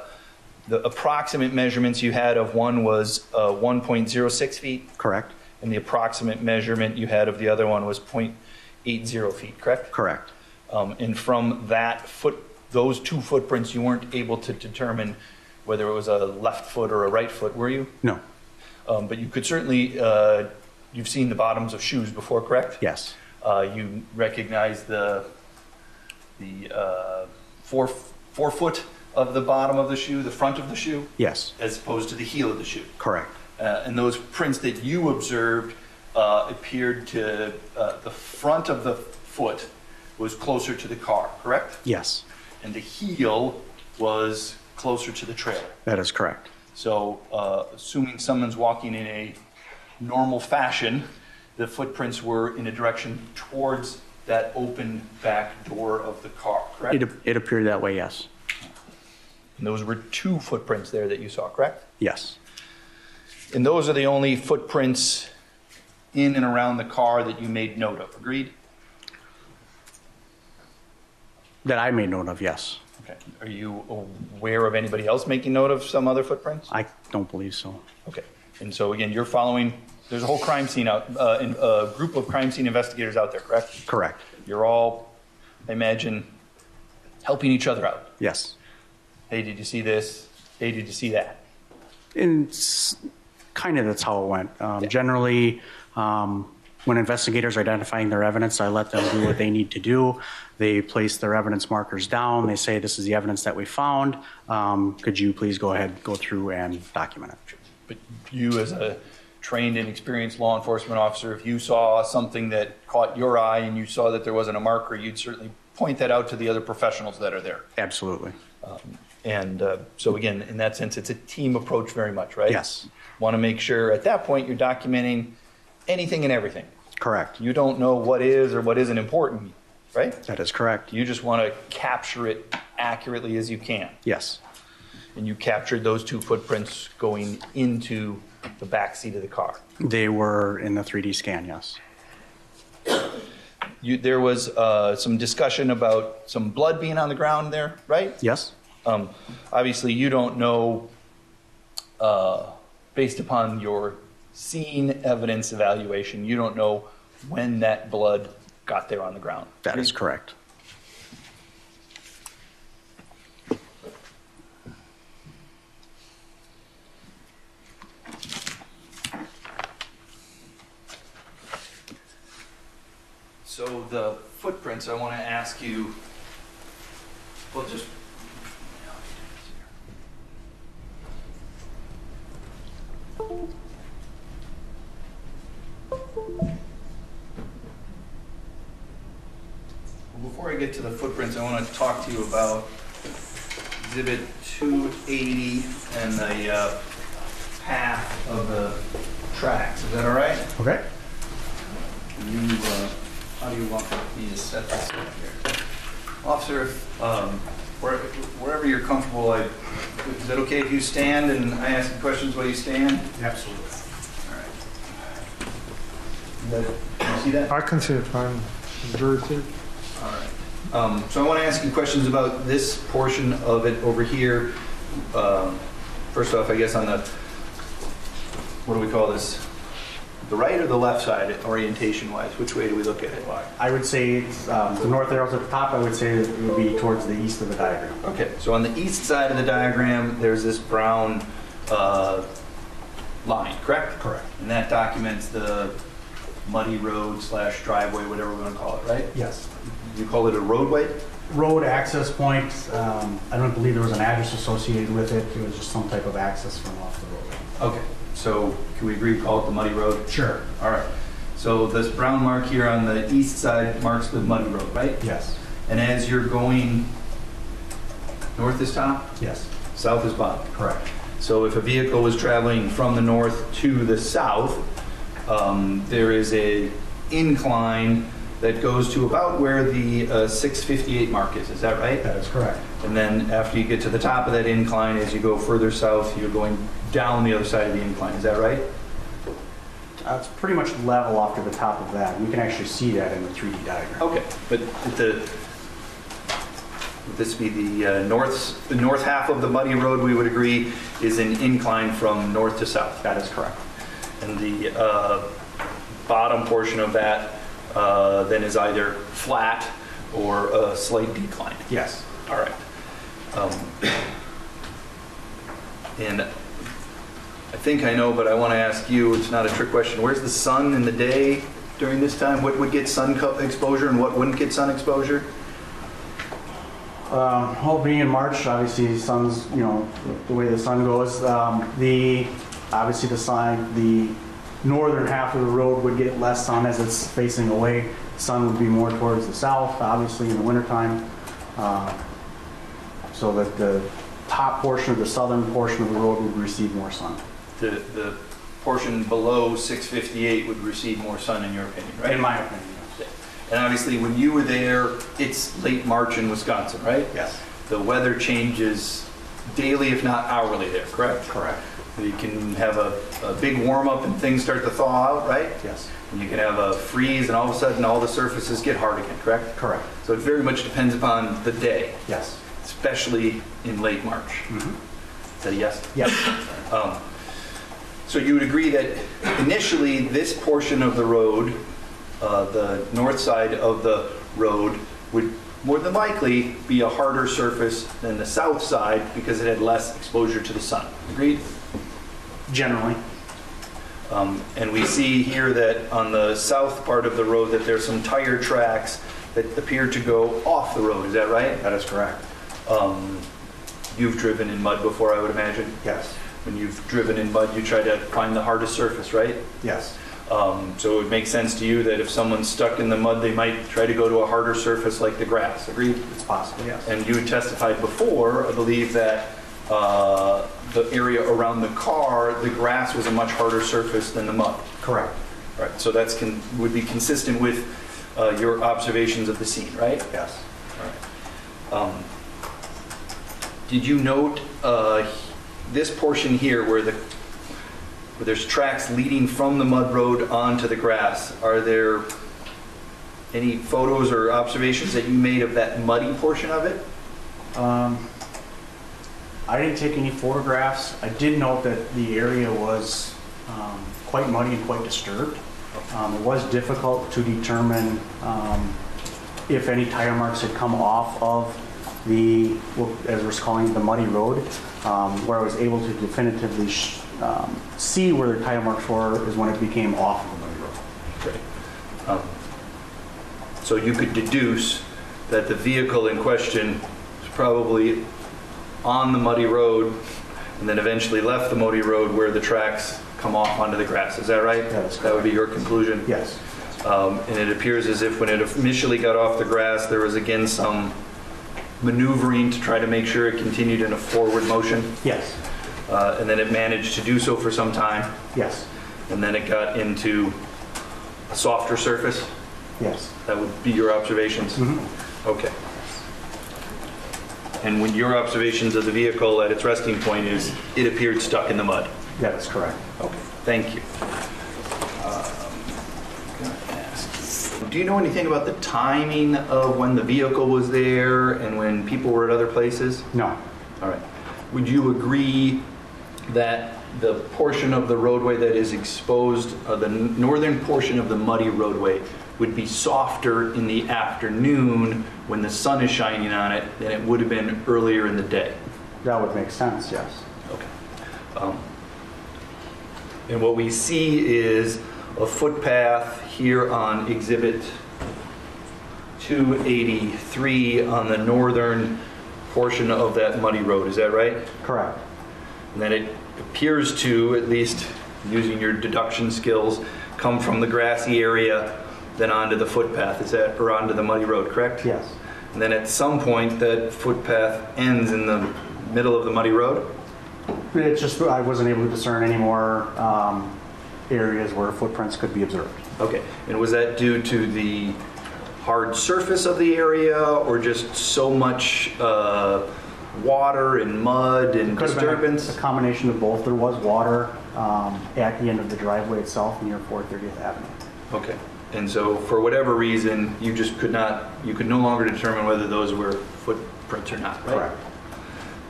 the approximate measurements you had of one was uh, 1.06 feet? Correct? And the approximate measurement you had of the other one was .80 feet, correct? Correct. Um, And from that foot, those two footprints, you weren't able to determine whether it was a left foot or a right foot, were you? No. Um, But you could certainly, uh, you've seen the bottoms of shoes before, correct? Yes. Uh, You recognize the, the uh, four, forefoot of the bottom of the shoe, the front of the shoe, Yes. as opposed to the heel of the shoe? Correct. Uh, and those prints that you observed uh, appeared to, uh, the front of the foot was closer to the car, correct? Yes. And the heel was closer to the trailer. That is correct. So, uh, assuming someone's walking in a normal fashion, the footprints were in a direction towards that open back door of the car, correct? It, it appeared that way, yes. And those were two footprints there that you saw, correct? Yes, And those are the only footprints in and around the car that you made note of, agreed? that I made note of, yes. Okay. Are you aware of anybody else making note of some other footprints? I don't believe so. Okay. And so again, you're following, there's a whole crime scene out, uh, in- a group of crime scene investigators out there, correct? Correct, You're all, I imagine, helping each other out. yes. Hey, did you see this? Hey, did you see that? And s- kind of that's how it went. Um, Yeah. Generally, um, when investigators are identifying their evidence, I let them do what they need to do. They place their evidence markers down. They say, this is the evidence that we found. Um, Could you please go ahead, go through and document it? But you, as a trained and experienced law enforcement officer, if you saw something that caught your eye and you saw that there wasn't a marker, you'd certainly point that out to the other professionals that are there. Absolutely. And uh, so again, in that sense, it's a team approach very much, right? Yes. Want to make sure at that point you're documenting anything and everything. Correct. You don't know what is or what isn't important, right? That is correct. You just want to capture it accurately as you can. Yes, And you captured those two footprints going into the back seat of the car. they were in the 3D scan, yes. You, there was uh, some discussion about some blood being on the ground there, right? Yes? Um, obviously, you don't know, uh, based upon your scene evidence evaluation, you don't know when that blood got there on the ground. That is correct. So the footprints, I want to ask you, well, just. Before I get to the footprints, I want to talk to you about Exhibit 280 and the uh, path of the tracks. Is that all right? Okay. You, uh, how do you want me to set this up here? Officer, if, um, where- wherever you're comfortable, I, is it okay if you stand and I ask you questions while you stand? Absolutely. All right. That- Can you see that? I can see it fine. Jersey. All right. Um, So I want to ask you questions about this portion of it over here. Um, First off, I guess on the, what do we call this? The right or the left side orientation-wise? Which way do we look at it? I would say, it's, um, the north arrows at the top, I would say it would be towards the east of the diagram. Okay, so on the east side of the diagram, there's this brown uh, line, correct? Correct. And that documents the muddy road slash driveway, whatever we want to call it, right? Yes. You call it a roadway? Road access point, um, I don't believe there was an address associated with it. It was just some type of access from off the road. Okay, so can we agree, call it the muddy road? Sure. All right. So this brown mark here on the east side marks the muddy road, right? Yes. And as you're going, north is top, Yes. south is bottom. Correct. So if a vehicle was traveling from the north to the south, um, there is a incline that goes to about where the uh, 658 mark is. Is that right? That is correct. And then after you get to the top of that incline, as you go further south, you're going down the other side of the incline. Is that right? Uh, It's pretty much level off to the top of that. We can actually see that in the 3D diagram. Okay, but the, would this be the uh, north, the north half of the muddy road, we would agree, is an incline from north to south? That is correct. And the uh, bottom portion of that uh, then is either flat or a slight decline? Yes. All right. Um, And I think I know, but I want to ask you, it's not a trick question, where's the sun in the day during this time? What would get sun exposure and what wouldn't get sun exposure? Um, Well, being in March, obviously, sun's, you know, the way the sun goes, um, the, obviously, the sun, the northern half of the road would get less sun as it's facing away. Sun would be more towards the south, obviously, in the wintertime. Uh, So that the top portion of the southern portion of the road would receive more sun. The, the portion below 658 would receive more sun in your opinion, right? In my opinion, yes. And obviously, when you were there, it's late March in Wisconsin, right? Yes. The weather changes daily, if not hourly there, correct? Correct. You can have a, a big warm up and things start to thaw out, right? Yes. And you can have a freeze and all of a sudden all the surfaces get hard again, correct? Correct. So it very much depends upon the day, Yes. especially in late March. Is that a yes? Yes. Um, So you would agree that initially, this portion of the road, uh, the north side of the road, would more than likely be a harder surface than the south side because it had less exposure to the sun. Agreed? Generally. Um, And we see here that on the south part of the road, that there's some tire tracks that appear to go off the road. Is that right? That is correct. Um, You've driven in mud before, I would imagine? Yes. When you've driven in mud, you try to find the hardest surface, right? Yes. Um, So it would make sense to you that if someone's stuck in the mud, they might try to go to a harder surface like the grass, agreed? It's possible, yes. And you had testified before, I believe, that uh, the area around the car, the grass was a much harder surface than the mud. Correct. Right. so that's, con- would be consistent with uh, your observations of the scene, right? Yes. Um, Did you note uh, this portion here where the, where there's tracks leading from the mud road onto the grass? Are there any photos or observations that you made of that muddy portion of it? Um, I didn't take any photographs. I did note that the area was um, quite muddy and quite disturbed. Um, It was difficult to determine um, if any tire marks had come off of the, as we're calling it, the muddy road. Um, Where I was able to definitively sh- um, see where the tire marks were is when it became off of the muddy road. Great. Um, So you could deduce that the vehicle in question was probably on the muddy road and then eventually left the muddy road where the tracks come off onto the grass. Is that right? That That would be your conclusion? Yes. Um, And it appears as if when it initially got off the grass, there was again some maneuvering to try to make sure it continued in a forward motion. Yes. Uh, And then it managed to do so for some time. Yes. And then it got into a softer surface. Yes. That would be your observations? Okay. And when your observations of the vehicle at its resting point is, it appeared stuck in the mud? That is correct. Okay, thank you. Ask, Do you know anything about the timing of when the vehicle was there and when people were at other places? No. All right. Would you agree that the portion of the roadway that is exposed, uh, the northern portion of the muddy roadway, would be softer in the afternoon when the sun is shining on it than it would have been earlier in the day? That would make sense, yes. Okay. Um, And what we see is a footpath here on Exhibit 283 on the northern portion of that muddy road, is that right? Correct. And then it appears to, at least using your deduction skills, come from the grassy area, then onto the footpath, is that, or onto the muddy road, correct? Yes. And then at some point, that footpath ends in the middle of the muddy road? It's just, I wasn't able to discern any more um, areas where footprints could be observed. Okay, and was that due to the hard surface of the area or just so much uh, water and mud and Could have been a- disturbance? A combination of both. There was water um, at the end of the driveway itself near 430th Avenue. Okay, and so for whatever reason, you just could not, you could no longer determine whether those were footprints or not, right? Correct.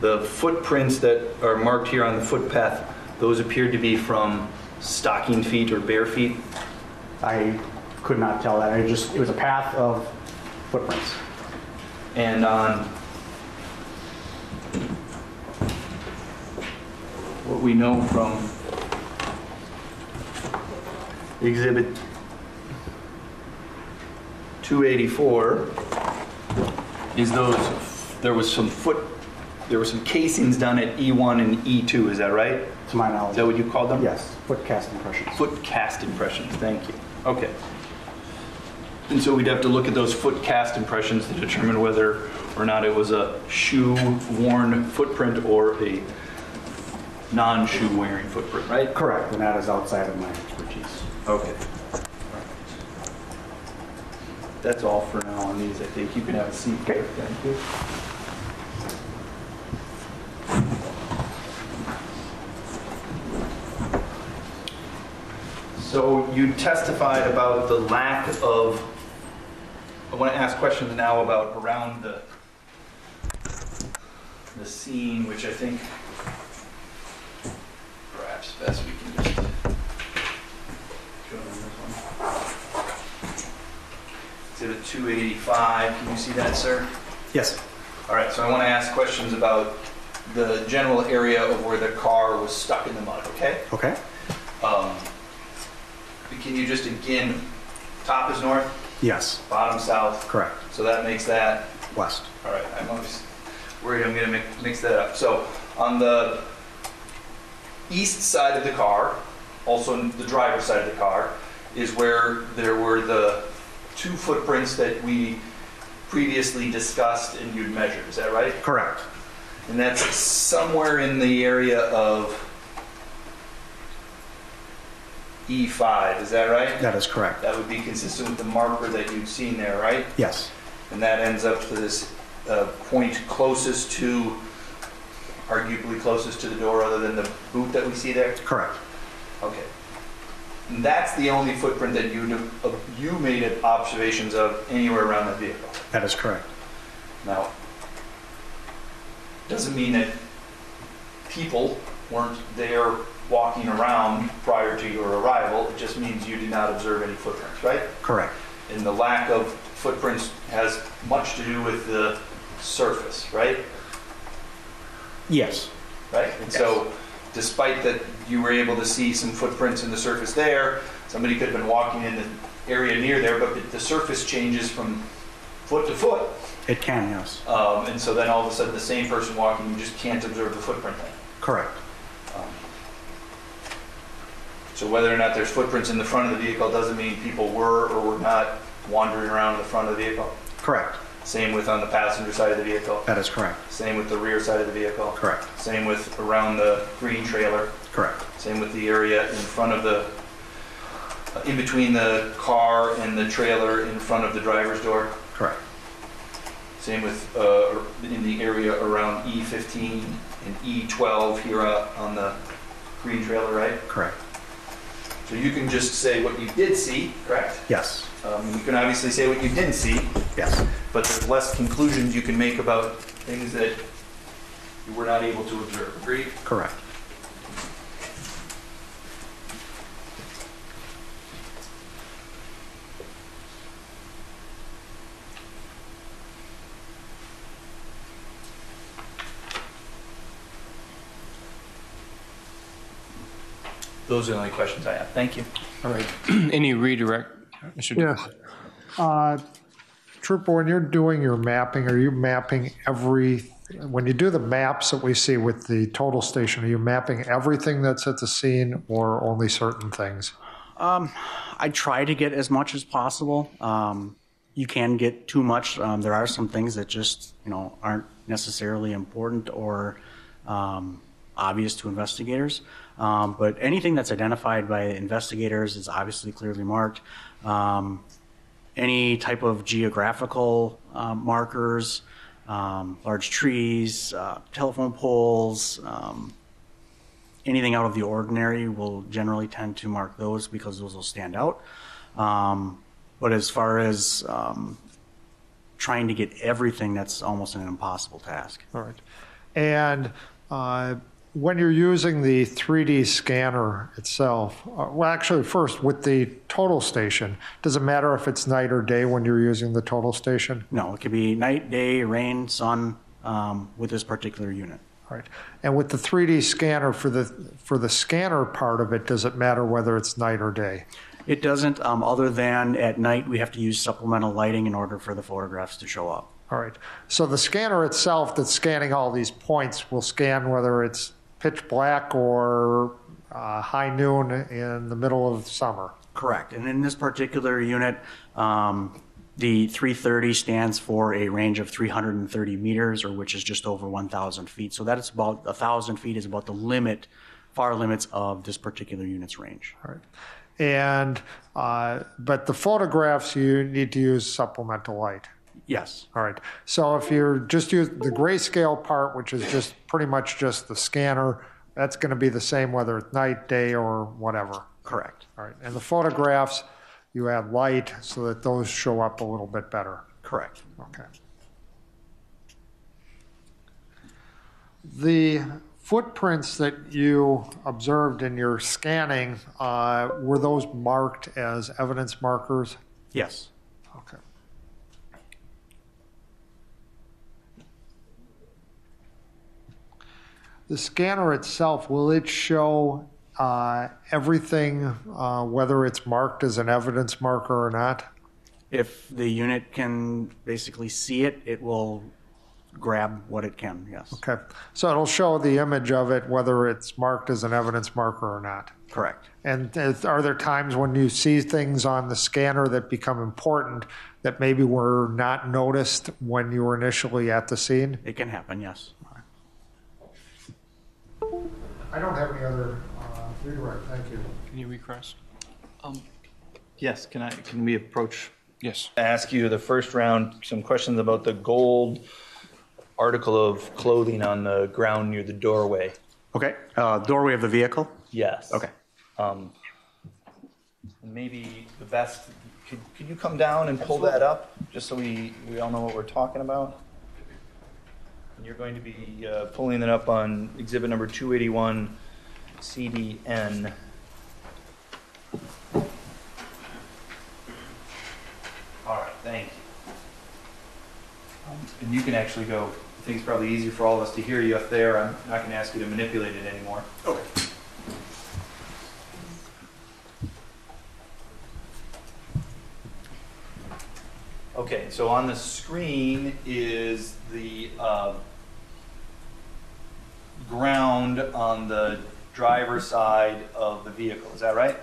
The footprints that are marked here on the footpath, those appeared to be from stocking feet or bare feet? I could not tell that. I just, it was a path of footprints. And on what we know from Exhibit 284 is those, there was some foot, there were some casings done at E1 and E2, is that right? To my knowledge. Is that what you called them? Yes, foot cast impressions. Foot cast impressions, thank you. Okay. And so we'd have to look at those foot cast impressions to determine whether or not it was a shoe-worn footprint or a non-shoe wearing footprint, right? Correct, and that is outside of my expertise. Okay. that's all for now on these, I think. You can have a seat there. Thank you. So you testified about the lack of, I want to ask questions now about around the, the scene, which I think perhaps best we can just show them this one. Exhibit 285, can you see that, sir? Yes. All right, so I want to ask questions about the general area of where the car was stuck in the mud, okay? Okay. Um, Can you just again, top is north, Yes, bottom south, correct. so that makes that, West. all right, I'm always worried I'm gonna mix, mix that up. So on the east side of the car, also the driver's side of the car, is where there were the two footprints that we previously discussed and you'd measured, is that right? Correct. And that's somewhere in the area of E5, is that right? That is correct. That would be consistent with the marker that you've seen there, right? Yes, And that ends up to this uh, point closest to, arguably closest to the door other than the boot that we see there? correct. Okay. And that's the only footprint that you, uh, you made observations of anywhere around the vehicle? That is correct. Now, doesn't mean that people weren't there walking around prior to your arrival. It just means you did not observe any footprints, right? Correct. And the lack of footprints has much to do with the surface, right? Yes, Right? And so despite that you were able to see some footprints in the surface there, somebody could have been walking in the area near there, but the- the surface changes from foot to foot. it can, yes. Um, and so then all of a sudden, the same person walking, you just can't observe the footprint then. Correct. So whether or not there's footprints in the front of the vehicle doesn't mean people were or were not wandering around the front of the vehicle. Correct. Same with on the passenger side of the vehicle. That is correct. Same with the rear side of the vehicle. Correct. Same with around the green trailer. Correct. Same with the area in front of the, in between the car and the trailer in front of the driver's door. Correct. Same with, uh, in the area around E15 and E12 here uh, on the green trailer, right? Correct. So you can just say what you did see, correct? Yes. Um, You can obviously say what you didn't see, Yes. but there's less conclusions you can make about things that you were not able to observe. Agreed? Correct. Those are the only questions I have. Thank you. All right. Any redirect? Mr. Yes. Uh, Trooper, when you're doing your mapping, are you mapping every, when you do the maps that we see with the total station, are you mapping everything that's at the scene or only certain things? Um, I try to get as much as possible. Um, you can get too much. Um, there are some things that just you know aren't necessarily important or um, obvious to investigators. Um, but anything that's identified by investigators is obviously clearly marked. Um, any type of geographical um, markers, um, large trees, uh, telephone poles, um, anything out of the ordinary will generally tend to mark those because those will stand out. Um, but as far as trying to get everything, that's almost an impossible task. All right. And uh, when you're using the 3D scanner itself, uh, well, actually, first, with the total station, does it matter if it's night or day when you're using the total station? No, it could be night, day, rain, sun um, with this particular unit. All right. And with the 3D scanner, for the, for the scanner part of it, does it matter whether it's night or day? It doesn't, um, other than at night, we have to use supplemental lighting in order for the photographs to show up. All right. So the scanner itself that's scanning all these points will scan whether it's pitch black or uh, high noon in the middle of summer. Correct. And in this particular unit, um, the 330 stands for a range of 330 meters, or which is just over 1,000 feet. So that is about 1,000 feet is about the limit, far limits of this particular unit's range. All right. And, uh, but the photographs, you need to use supplemental light. Yes, All right. So if you're just use the grayscale part, which is just pretty much just the scanner, that's going to be the same whether it's night, day, or whatever. correct, All right. And the photographs, you add light so that those show up a little bit better. correct. Okay. The footprints that you observed in your scanning, uh, were those marked as evidence markers? Yes, The scanner itself, will it show uh, everything, uh, whether it's marked as an evidence marker or not? if the unit can basically see it, it will grab what it can, yes, Okay, so it'll show the image of it, whether it's marked as an evidence marker or not. correct. And is- are there times when you see things on the scanner that become important that maybe were not noticed when you were initially at the scene? It can happen, yes. I don't have any other uh, redirect, thank you. Can you recross? Yes, can I, can we approach Yes. ask you the first round some questions about the gold article of clothing on the ground near the doorway. Okay, uh, doorway of the vehicle? Yes. Okay. Um, maybe the best, could, could you come down and pull that up, just so we, we all know what we're talking about? And You're going to be uh, pulling it up on exhibit number 281, CDN. All right, thank you. Um, And you can actually go, I think it's probably easier for all of us to hear you up there. I'm not going to ask you to manipulate it anymore. Okay. Okay, so on the screen is the uh, ground on the driver's side of the vehicle, is that right?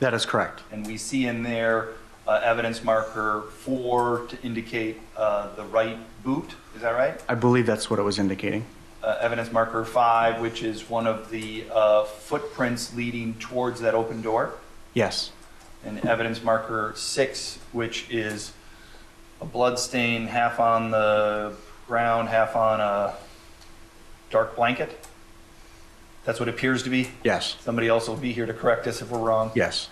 That is correct. And we see in there uh, evidence marker four to indicate uh, the right boot, is that right? I believe that's what it was indicating. Uh, Evidence marker five, which is one of the uh, footprints leading towards that open door. Yes, and evidence marker six, which is a blood stain half on the ground, half on a dark blanket. That's what it appears to be. yes, Somebody else will be here to correct us if we're wrong. yes,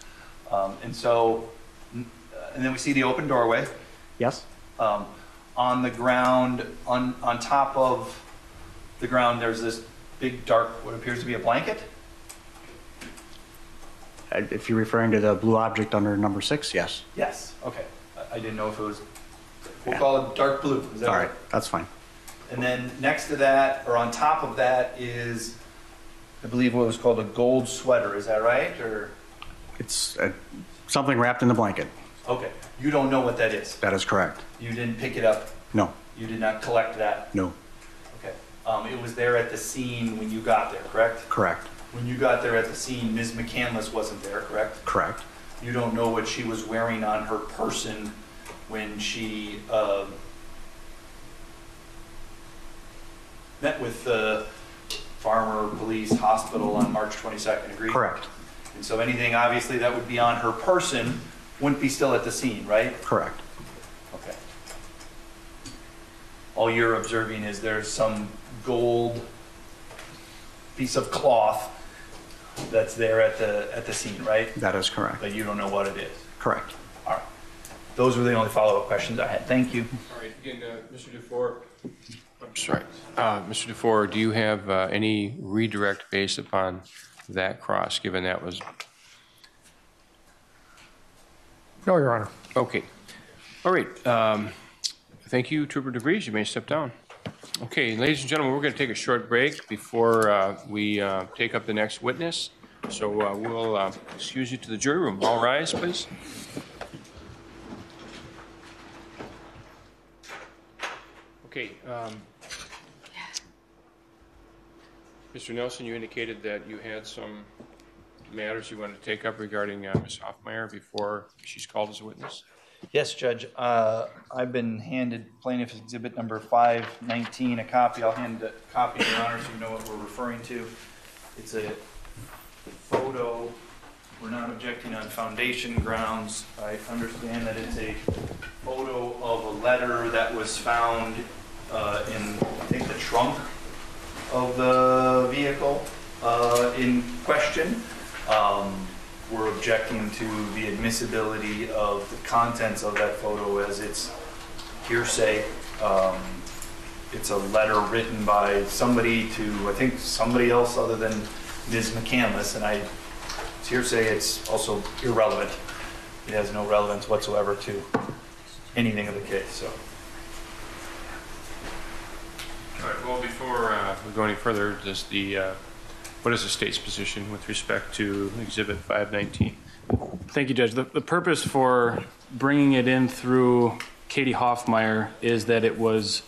Um, and so, uh, and then we see the open doorway. yes, Um, on the ground, on, on top of the ground, there's this big dark, what appears to be a blanket. Uh, If you're referring to the blue object under number six, yes. Yes. Okay. I, I didn't know if it was, we'll call it dark blue. Is that All right, that's fine. And then next to that, or on top of that, is, I believe what was called a gold sweater. Is that right? Or It's uh, something wrapped in the blanket. okay, you don't know what that is. That is correct. You didn't pick it up. No, You did not collect that. no, Okay. Um, it was there at the scene when you got there, correct? correct, When you got there at the scene, Ms. McCandless wasn't there, correct? correct. You don't know what she was wearing on her person when she um, met with the Farmer Police Hospital on March 22nd, agreed? Correct, And so anything obviously that would be on her person wouldn't be still at the scene, right? correct. Okay. All you're observing is there's some gold piece of cloth that's there at the, at the scene, right? That is correct, But you don't know what it is. correct. All right. Those were the only follow-up questions I had. Thank you. All right, again, uh, Mr. Dufour, I'm sorry. Uh, Mr. Dufour, do you have uh, any redirect based upon that cross, given that was, No, Your Honor. okay. All right, um, thank you, Trooper DeVries, you may step down. Okay, ladies and gentlemen, we're going to take a short break before uh, we uh, take up the next witness. So uh, we'll uh, excuse you to the jury room. All rise, please. Okay. um, Mr. Nelson, you indicated that you had some matters you wanted to take up regarding uh, Ms. Hoffmeyer before she's called as a witness? Yes, Judge. Uh, I've been handed plaintiff's exhibit number 519, a copy. I'll hand a copy, Your Honor, so you know what we're referring to. It's a photo we're not objecting on foundation grounds. I understand that it's a photo of a letter that was found uh, in, I think, the trunk of the vehicle uh, in question. Um, We're objecting to the admissibility of the contents of that photo as it's hearsay. Um, It's a letter written by somebody to, I think, somebody else other than Ms. McCandless, and I, it's hearsay, it's also irrelevant. It has no relevance whatsoever to anything of the case, so. All right, well, before uh, we go any further, does the, uh, what is the state's position with respect to Exhibit 519? Thank you, Judge. The, the purpose for bringing it in through Katie Hoffmeyer is that it was,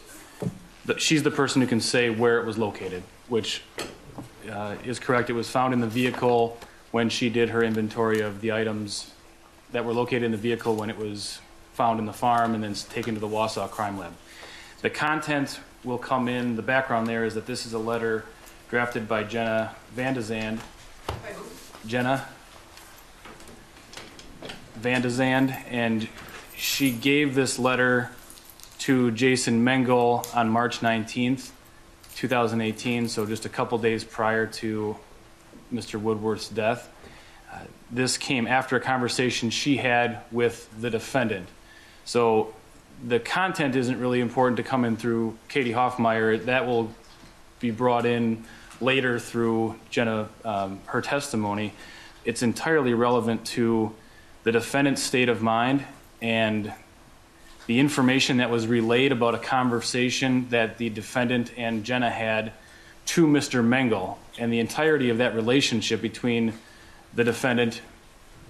that she's the person who can say where it was located, which uh, is correct. It was found in the vehicle when she did her inventory of the items that were located in the vehicle when it was found in the farm and then taken to the Wausau Crime Lab. The content will come in, the background there is that this is a letter drafted by Jenna Van de Zand. Jenna Van de Zand, and she gave this letter to Jason Mengel on March 19th, 2018, so just a couple days prior to Mr. Woodworth's death. Uh, This came after a conversation she had with the defendant. So the content isn't really important to come in through Katie Hoffmeyer. That will be brought in later through Jenna, um, her testimony. It's entirely relevant to the defendant's state of mind and the information that was relayed about a conversation that the defendant and Jenna had to Mr. Mengel and the entirety of that relationship between the defendant,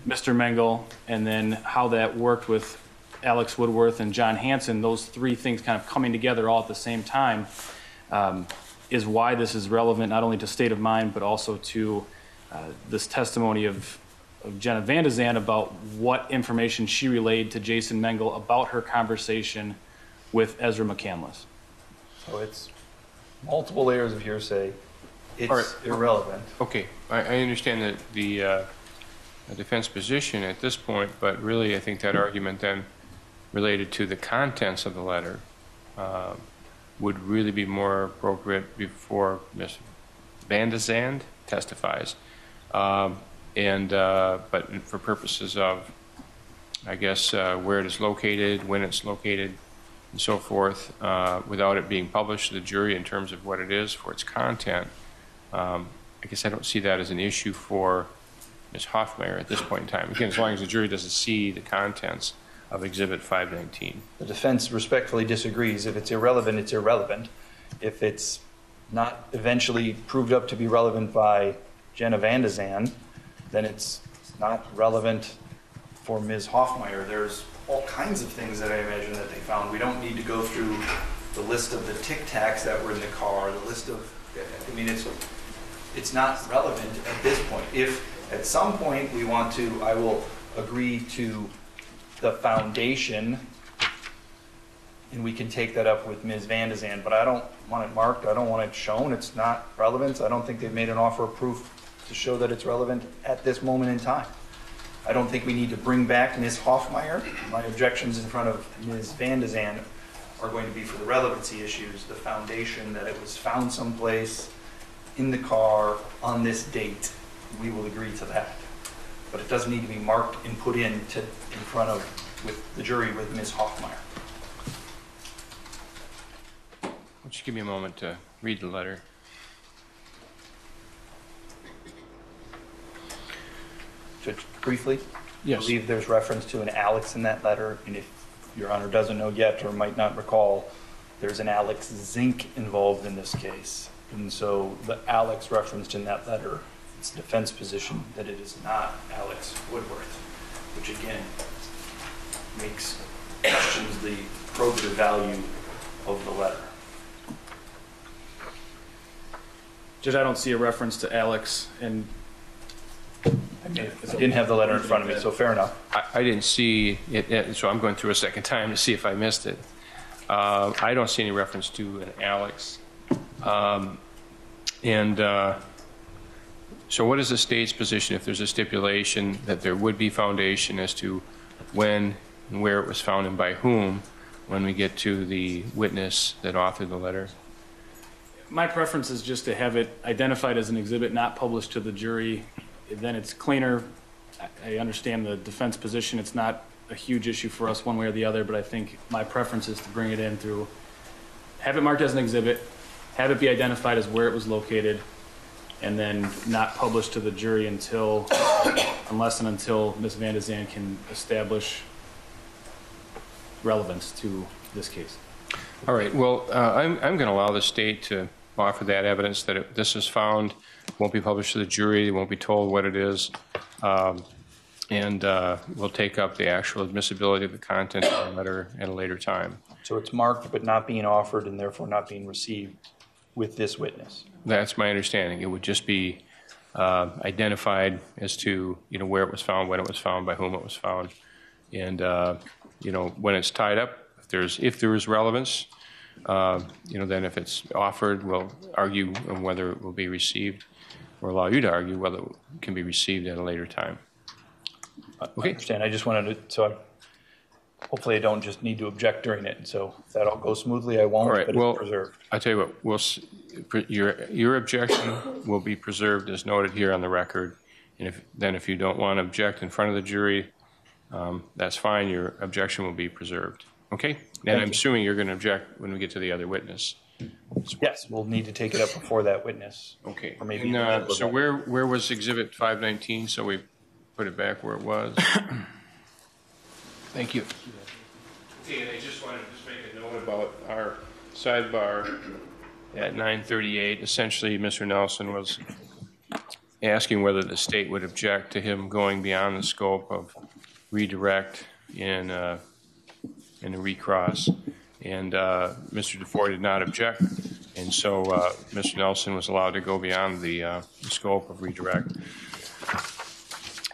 Mr. Mengel, and then how that worked with Alex Woodworth and John Hanson, those three things kind of coming together all at the same time, um, is why this is relevant not only to state of mind, but also to uh, this testimony of, of Jenna Van de Zand about what information she relayed to Jason Mengel about her conversation with Ezra McCandless. So it's multiple layers of hearsay. It's right. irrelevant. Okay, I, I understand that the, uh, the defense position at this point, but really, I think that argument then related to the contents of the letter um, would really be more appropriate before Ms. Van Zand testifies. Um, And, uh, but for purposes of, I guess, uh, where it is located, when it's located, and so forth, uh, without it being published to the jury in terms of what it is for its content, um, I guess I don't see that as an issue for Ms. Hoffmeyer at this point in time. Again, as long as the jury doesn't see the contents of Exhibit 519. The defense respectfully disagrees. If it's irrelevant, it's irrelevant. If it's not eventually proved up to be relevant by Jenna Van then it's not relevant for Ms. Hoffmeyer. There's all kinds of things that I imagine that they found. We don't need to go through the list of the Tic Tacs that were in the car, the list of, I mean, it's, it's not relevant at this point. If at some point we want to, I will agree to the foundation, and we can take that up with Ms. Van de but I don't want it marked, I don't want it shown, it's not relevant. I don't think they've made an offer of proof to show that it's relevant at this moment in time. I don't think we need to bring back Ms. Hoffmeyer. My objections in front of Ms. Van de are going to be for the relevancy issues, the foundation, that it was found someplace in the car on this date. We will agree to that. But it doesn't need to be marked and put in to, in front of, with the jury with Ms. Hoffmeyer. Why don't you give me a moment to read the letter? Judge, briefly? Yes. I believe there's reference to an Alex in that letter, and if Your Honor doesn't know yet or might not recall, there's an Alex Zink involved in this case. And so the Alex referenced in that letter, it's defense position that it is not Alex Woodworth, which again makes, questions the probative value of the letter. Judge, I don't see a reference to Alex and I didn't have the letter in front of me, so fair enough. I, I didn't see it, it, so I'm going through a second time to see if I missed it. Uh, I don't see any reference to an Alex. Um, and uh, So what is the state's position if there's a stipulation that there would be foundation as to when and where it was found and by whom when we get to the witness that authored the letter? My preference is just to have it identified as an exhibit, not published to the jury. Then it's cleaner. I- understand the defense position. It's not a huge issue for us one way or the other, but I think my preference is to bring it in through, have it marked as an exhibit, have it be identified as where it was located, and then not published to the jury until, unless and until Ms. Van de Zan can establish relevance to this case. All right, well, uh, I'm, I'm going to allow the state to offer that evidence that it- this is found, won't be published to the jury, they won't be told what it is, um, and uh, we'll take up the actual admissibility of the content of the letter at a later time. So it's marked but not being offered and therefore not being received with this witness. That's my understanding. It would just be uh, identified as to, you know, where it was found, when it was found, by whom it was found. And, uh, you know, when it's tied up, if there's, if there is relevance, uh, you know, then if it's offered, we'll argue on whether it will be received, or allow you to argue whether it can be received at a later time. I Okay. understand. I just wanted to, so I, hopefully I don't just need to object during it. So if that all goes smoothly, I won't, All right, but well, it's preserved. I tell you what, we'll, s- your, your objection will be preserved as noted here on the record. And if, then if you don't want to object in front of the jury, um, that's fine, your objection will be preserved. Okay? And I'm you. assuming you're going to object when we get to the other witness. Yes, we'll need to take it up before that witness. Okay. Or maybe And, uh, So that. where, where was Exhibit 519? So we put it back where it was? Thank you. And I just wanted to just make a note about our sidebar at 9:38. Essentially, Mr. Nelson was asking whether the state would object to him going beyond the scope of redirect in, uh, in a recross. And uh, Mr. DeFoy did not object, and so uh, Mr. Nelson was allowed to go beyond the uh, the scope of redirect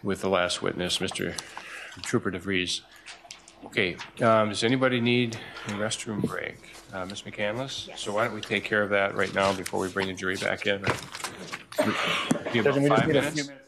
with the last witness, Mr. Trooper DeVries. Okay, um, does anybody need a restroom break? Uh, Ms. McCandless? So why don't we take care of that right now before we bring the jury back in? Be about Doesn't we just five need a few minutes? minutes